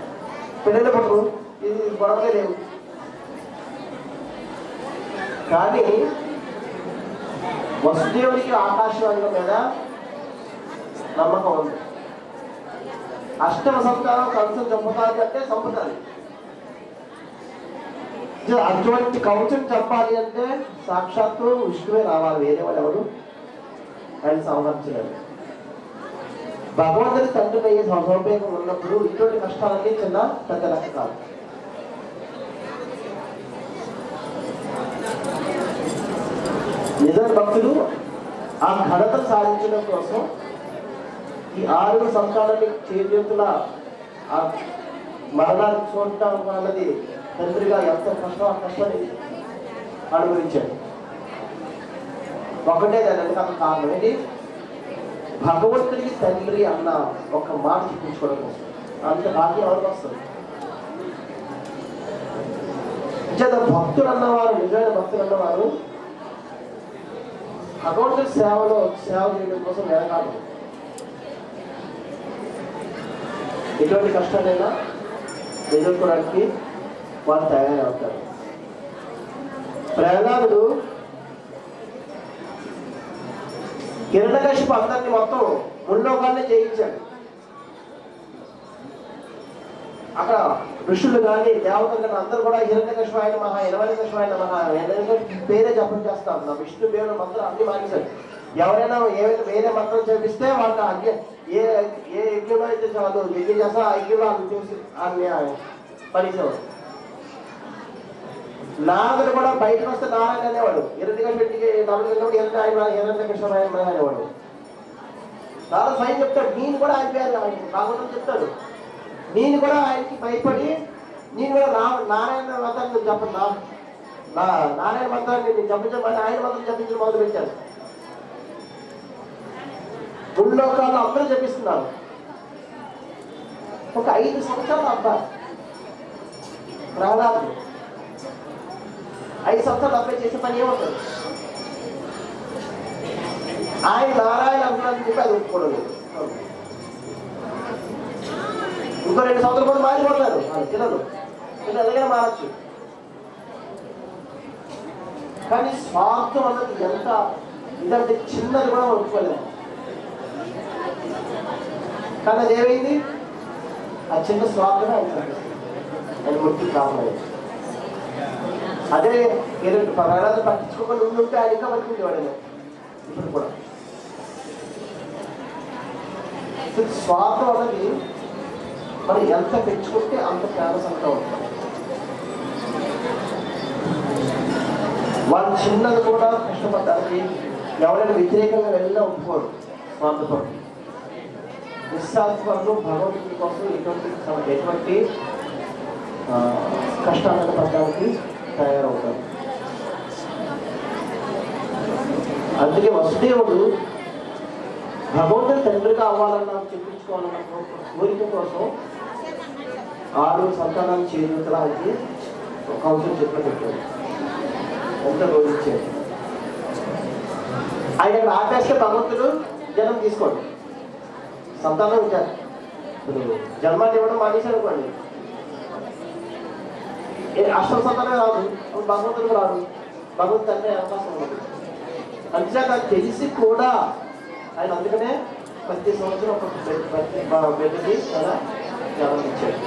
పిల్లలు పట్టు. ఇది గొడవలే లేవు. కానీ వసుదేవుడికి ఆకాశవాణి మీద నమ్మకం ఉంది. అష్టమ సంతానం కంసం చంపుతారు అంటే చంపుతారు. అటువంటి కవచం చెప్పాలి అంటే సాక్షాత్తు విష్ణువే రావాలి. వేరే వాళ్ళు ఎవరు? ఆయన సంహరించలేరు భగవంతుడి తండ్రి అయ్యే సౌభాగ్యం ఉన్నప్పుడు ఇటువంటి కష్టాలన్నీ చిన్న పెద్ద లెక్క కాదు. నిజ భక్తులు ఆ ఘనత సాధించడం కోసం ఈ ఆరు సంతానాన్ని చేతుల ఆ మరణాన్ని చూడటం అన్నది తండ్రిగా ఎంత కష్టం ఆ కష్టాన్ని అనుభవించాడు ఒకటే దాని వెనకాల కారణం ఏంటి? భగవంతుడికి తండ్రి అన్న ఒక మాట చూపించుకోవడం కోసం. అంత భాగ్యం ఎవరికి వస్తుంది? చేత భక్తులు అన్నవారు నిజమైన భక్తులు అన్నవారు భగవంతుడి సేవలో సేవ చేయడం కోసం వెనకాలి ఎటువంటి కష్టాలైనా ఎదుర్కోవడానికి వాళ్ళు తయారవుతారు. ప్రహ్లాదుడు కిరణకశిపు అందరినీ మొత్తం ముల్లోకాన్ని జయించాడు అక్కడ ఋషులు కానీ దేవతలు కానీ అందరూ కూడా హిరణ్యకశిపు ఆయన మహా హిరణ్యకశిపు ఆయన మహా హిరణ్యకశిపు పేరే జపం చేస్తాం. నా విష్ణు పేరు మంత్రం అన్ని మానేశారు ఎవరైనా ఏమైనా వేరే మంత్రం చేపిస్తే వాళ్ళకి అగ్ని ఏ ఏ యజ్ఞం అయితే చాలు యజ్ఞం చేస్తా ఆ యజ్ఞంలో వాళ్ళు చూసి అన్ని పనిచేవాడు నారదుడు కూడా బయటకు వస్తే నారాయణ అనేవాడు. ఇరవై పెట్టికి నాలుగు వెళ్ళినప్పుడు హిరణ్య ఆయన హిరణ్య కృష్ణ ఆయన అనేవాడు. నారదు స్వయం చెప్తాడు నేను కూడా ఆయన పేరు ఆయన చెప్తాడు నేను కూడా ఆయనకి భయపడి నేను కూడా నా నారాయణ మంత్రాన్ని చెప్పను నా నా నారాయణ మంత్రాన్ని నేను జపించమని ఆయన మంత్రం జపించడం మొదలు పెట్టాను గుళ్ళోకాలు అందరూ జపిస్తున్నారు ఒక ఐదు సంవత్సరాలు అబ్బాయి ప్రాణాలు. ఐదు సంవత్సరాలు అప్లై చేసే పని ఏమవుతుంది ఆయన నారాయణ అంటున్నాను చెప్పి అది ఒప్పుకోవడం లేదు ఇంకో రెండు సంవత్సరాలు కూడా మారిపోతారు పిల్లలు పిల్లలు ఎలాగైనా మారచ్చు. కానీ స్వార్థం అన్నది ఎంత ఇదంటే చిన్నది కూడా ఒప్పుకోలేము. కానీ అది ఏమైంది? ఆ చిన్న స్వార్థమే ఆయన చంపేసింది. ఆయన కావాలి అదే ఏదో ప్రాణాలు పట్టించుకోకుండా ఉండుంటే ఉంటే ఆయన ఇంకా బతికుండేవాడు ఇప్పుడు కూడా. సో స్వార్థం అనేది మనం ఎంత పెంచుకుంటే అంత ప్రేమసంగా ఉంటుంది. వాళ్ళు చిన్నది కూడా కష్టపడ్డానికి ఎవరైనా వ్యతిరేకంగా వెళ్ళినా ఒప్పుకోరు స్వార్థపరులు నిస్సార్థపరులు భగవంతుడి కోసం ఎటువంటి ఎటువంటి కష్టాలను పడడానికి తయారవుతారు. అందుకే వసుదేవుడు భగవంతుడి తండ్రిగా అవ్వాలన్న చెప్పించుకోవాలన్న కోరిక కోసం ఆరు సంతానం చేరుతడానికి ఒక అవసరం చెప్పి పెట్టాడు ఎంత రోజుచ్చాడు ఆయన ఇక్కడ ఆపేస్తే భగవంతుడు జనం తీసుకోండి. సంతానం ఇచ్చారు ఇప్పుడు జన్మాన్ని ఇవ్వడం మానేశారు అనుకోండి ఏ రాదు అప్పుడు భగవంతుడు రాదు భగవంతుడు అంటే అవకాశం ఉండదు. అంతేకాక తెలిసి కూడా ఆయన అందుకనే ప్రతి సంవత్సరం ఒక బిడ్డకి కదా జ్ఞానం ఇచ్చాడు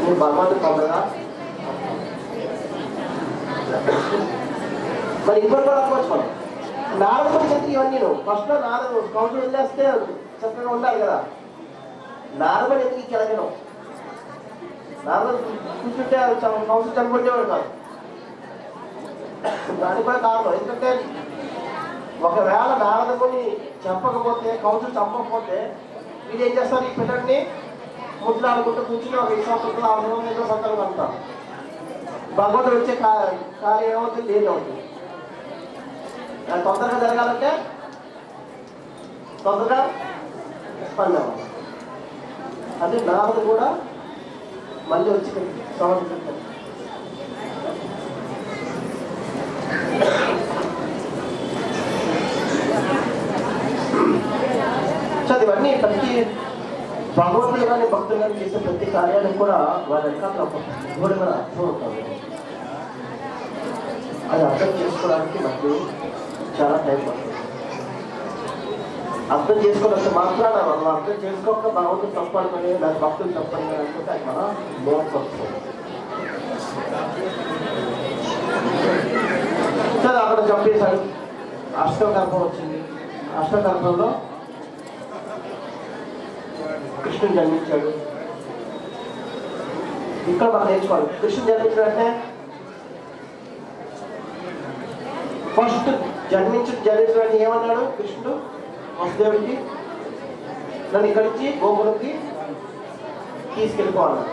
మీరు భగవంతుడు పొందగా మరి ఇంకోటి కూడా అనుకోవచ్చు మనం నారదుడు చెప్పి ఇవన్నీ నువ్వు. ఫస్ట్ నారదు కౌంటర్ వదిలేస్తే చక్కగా ఉండాలి కదా. నారదుడు ఎందుకు కెలగను నారదుడు కూర్చుంటే కౌన్సిల్ చనిపోయేవాడు కాదు. దానికి కూడా కారణం ఎందుకంటే ఒకవేళ నారదుని చెప్పకపోతే కౌన్సిల్ చంపకపోతే వీళ్ళు ఏం చేస్తారు ఈ పిల్లడిని ముద్దులాడుకుంటూ కూర్చుని ఒక ఐదు సంవత్సరాలు ఆరు సంవత్సరాలు ఏదో సంవత్సరాలు అంటారు భగవంతుడు వచ్చే కార్యం ఏమవుతుంది లేదు అవుతుంది? అది తొందరగా జరగాలంటే తొందరగా పని అది నారదు కూడా మళ్ళీ వచ్చి సమర్పించారు సో అది ఇవన్నీ ప్రతి భగవంతుడు కానీ భక్తులు కానీ చేసే ప్రతి కార్యానికి కూడా వారి వెనకాల ఒక అర్థం ఉంటుంది అది అర్థం చేసుకోవడానికి మనకు చాలా టైం పడుతుంది. అర్థం చేసుకోవడానికి మాట్లాడాలి మనం అర్థం చేసుకోక భగవంతుడు తప్పు దాని భక్తులు తప్పు అని అనుకుంటే అది మన మోసపోతుంది సరే అక్కడ చంపేశాడు అష్టగర్భం వచ్చింది. అష్టగర్భంలో కృష్ణుడు జన్మించాడు. ఇక్కడ మనం నేర్చుకోవాలి. కృష్ణుడు జన్మించాడంటే ఫస్ట్ జన్మించు జన్మించిన ఏమన్నాడు కృష్ణుడు? వసుదేవుడికి నన్ను ఇక్కడి నుంచి గోకులకి తీసుకెళ్ళిపోవాలి.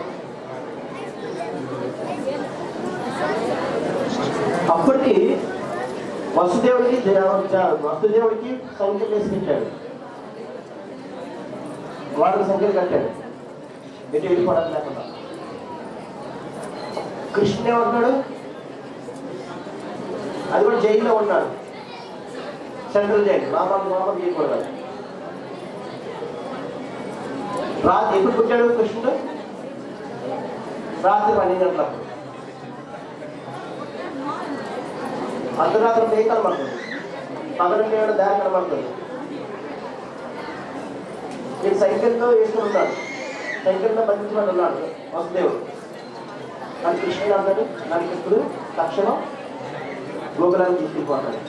అప్పటికి వసుదేవుడికి వసుదేవుడికి సంఖ్యలు వేసి పెట్టాడు. వాడికి సంఖ్యలు కట్టాడు. ఎటు వెళ్ళిపోవడానికి లేకుండా. కృష్ణ ఏమంటున్నాడు? అది కూడా జైల్లో ఉన్నాడు. సెంట్రల్ చేయండి మామూలు మామూలు తీయకూడదు రాత్రి ఎప్పుడు పుట్టాడు కృష్ణుడు రాత్రి పన్నెండు గంటలకు అర్ధరాత్రి ఏ కనబడుతుంది పగలంటే ఏడు దారి కనబడుతుంది నేను సైకిల్తో వేసుకుని ఉన్నాడు సైకిల్లో బంధించబడి ఉన్నాడు వసుదేవుడు నాకు కృష్ణుడు అన్నాడు నాకు ఇప్పుడు తక్షణం గోకులాన్ని తీసుకుపోతాడు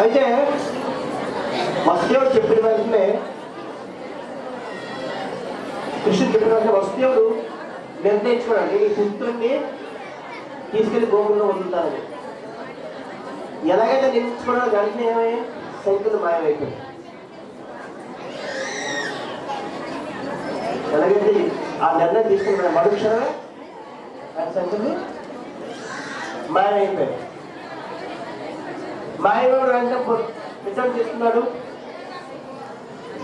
అయితే వసుదేవుడు చెప్పిన వెంటనే కృష్ణుడు చెప్పిన వెంటనే వసుదేవుడు నిర్ణయించుకున్నాడు ఈ పుత్రుణ్ణి తీసుకెళ్ళి గోకుల్లో ఎలాగైతే నిర్ణయించుకున్నాడో వెంటనే ఏమై? సైకిల్ మాయమైపోయింది ఎలాగైతే ఆ నిర్ణయం తీసుకున్న మరుక్షణమే ఆయన సైకిల్ మాయమైపోయాయి. మాయవాడు వెంటనే రిటర్న్ చేసుకున్నాడు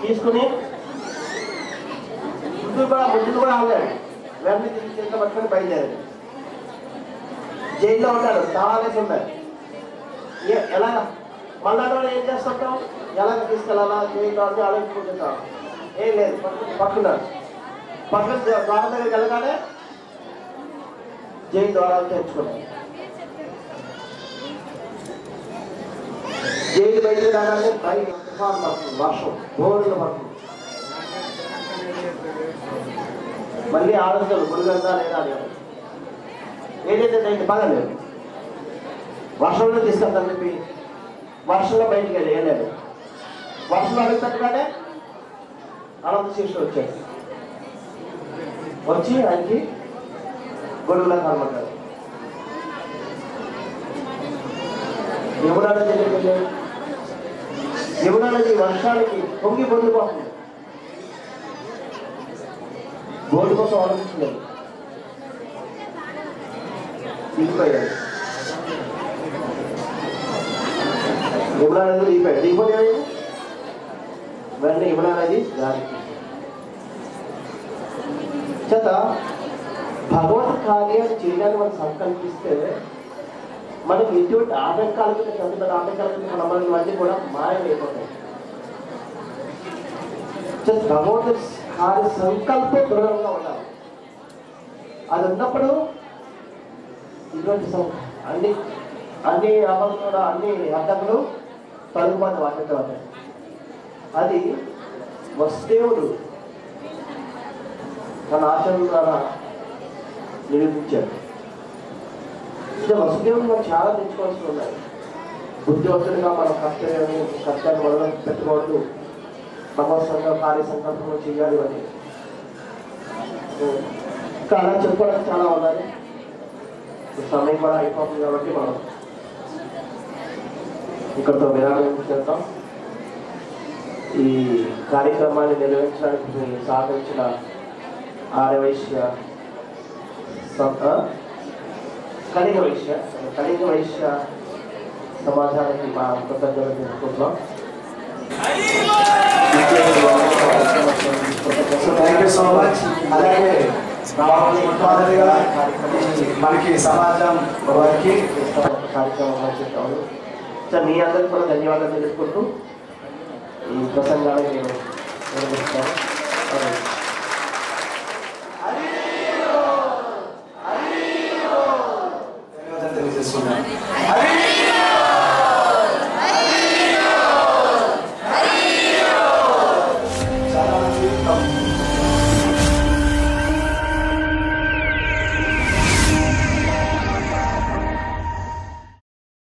తీసుకుని ముందు కూడా ముందు కూడా ఆడలేడు వెంటనే తీసి చేతిలో పట్టుకొని బయలుదేరాడు. జైల్లో ఉంటాడు తాళాలేసి ఉన్నారు ఏ- ఎలాగా? మళ్ళా ఏం చేస్తుంటాం? ఎలాగ తీసుకెళ్ళాలా? చేయాలి ఆలోచించుకుంటుంటాం. ఏం లేదు పక్కన- పక్కన పక్కన ద్వారం దగ్గరికి వెళ్ళగానే జైలు ద్వారాలు తెచ్చుకున్నాం జైలు బయట రాగానే బయట తుఫాను పడుతుంది వర్షం బోర్లు పడుతుంది. మళ్ళీ ఆలోచనలు గుడిగందా లేదా అని ఏదైతే దానికి పగలేదు వర్షంలో తీసుకెళ్తాను చెప్పి వర్షంలో బయటికి వెళ్ళి వెళ్ళాడు వర్షంలో అడుగుతాడుగానే అనంత శిష్యుడు వచ్చాడు వచ్చి ఆయనకి గొడుగులా కనబడ్డాడు యమునా నది దగ్గరికి వెళ్ళాడు యమునా నది వర్షానికి పొంగి పొంగిపోతుంది. బోర్డు కోసం ఆలోచించలేదు. దిగిపోయాడు యమునా నది దిగిపోయాడు దిగిపోతే ఏమైంది? వెంటనే యమునా నది దారికి చేత భగవత్ కార్యాలు చేయడానికి మనం సంకల్పిస్తే మనకి ఎటువంటి ఆటంకాలు పెద్ద పెద్ద ఆటంకాలు మన మనవన్నీ కూడా మాయమైపోతాయి చేత భగవంతుడి కార్య సంకల్పం దృఢంగా ఉండాలి అది ఉన్నప్పుడు ఇటువంటి అన్ని అన్ని అమలు కూడా అన్ని అడ్డంకులు తొలగిపోతే వాటితో అది వసుదేవుడు తన ఆచరణ ద్వారా నిరూపించాడు. ఇక వసుదేవుడు మనం చాలా తెచ్చుకోవాల్సి ఉన్నాయి బుద్ధివంతుడిగా మనం కర్తవ్యాన్ని కర్తవ్యాన్ని మొదలు పెట్టుకోవద్దు భగవత్ సంఘ కార్య సంకల్పం చేయాలి అని ఇంకా అలా చెప్పుకోవడానికి చాలా ఉన్నది సమయం కూడా అయిపోతుంది కాబట్టి మనం ఇక్కడితో విరామం చేద్దాం. ఈ కార్యక్రమాన్ని నిర్వహించడానికి సహకరించిన ఆర్యవైశ్య? కళింగ వైశ్య కళింగ వైశ్య సమాజానికి మా కృతజ్ఞతలు తెలుసుకుంటున్నాం థ్యాంక్ యూ సో మచ్ అలాగే ఉత్పాదనగా మనకి సమాజం వారికి కార్యక్రమం చెప్పారు. సార్ మీ అందరికి కూడా ధన్యవాదాలు తెలుసుకుంటూ ఈ ప్రసంగాన్ని నేను తెలియజేస్తున్నాను.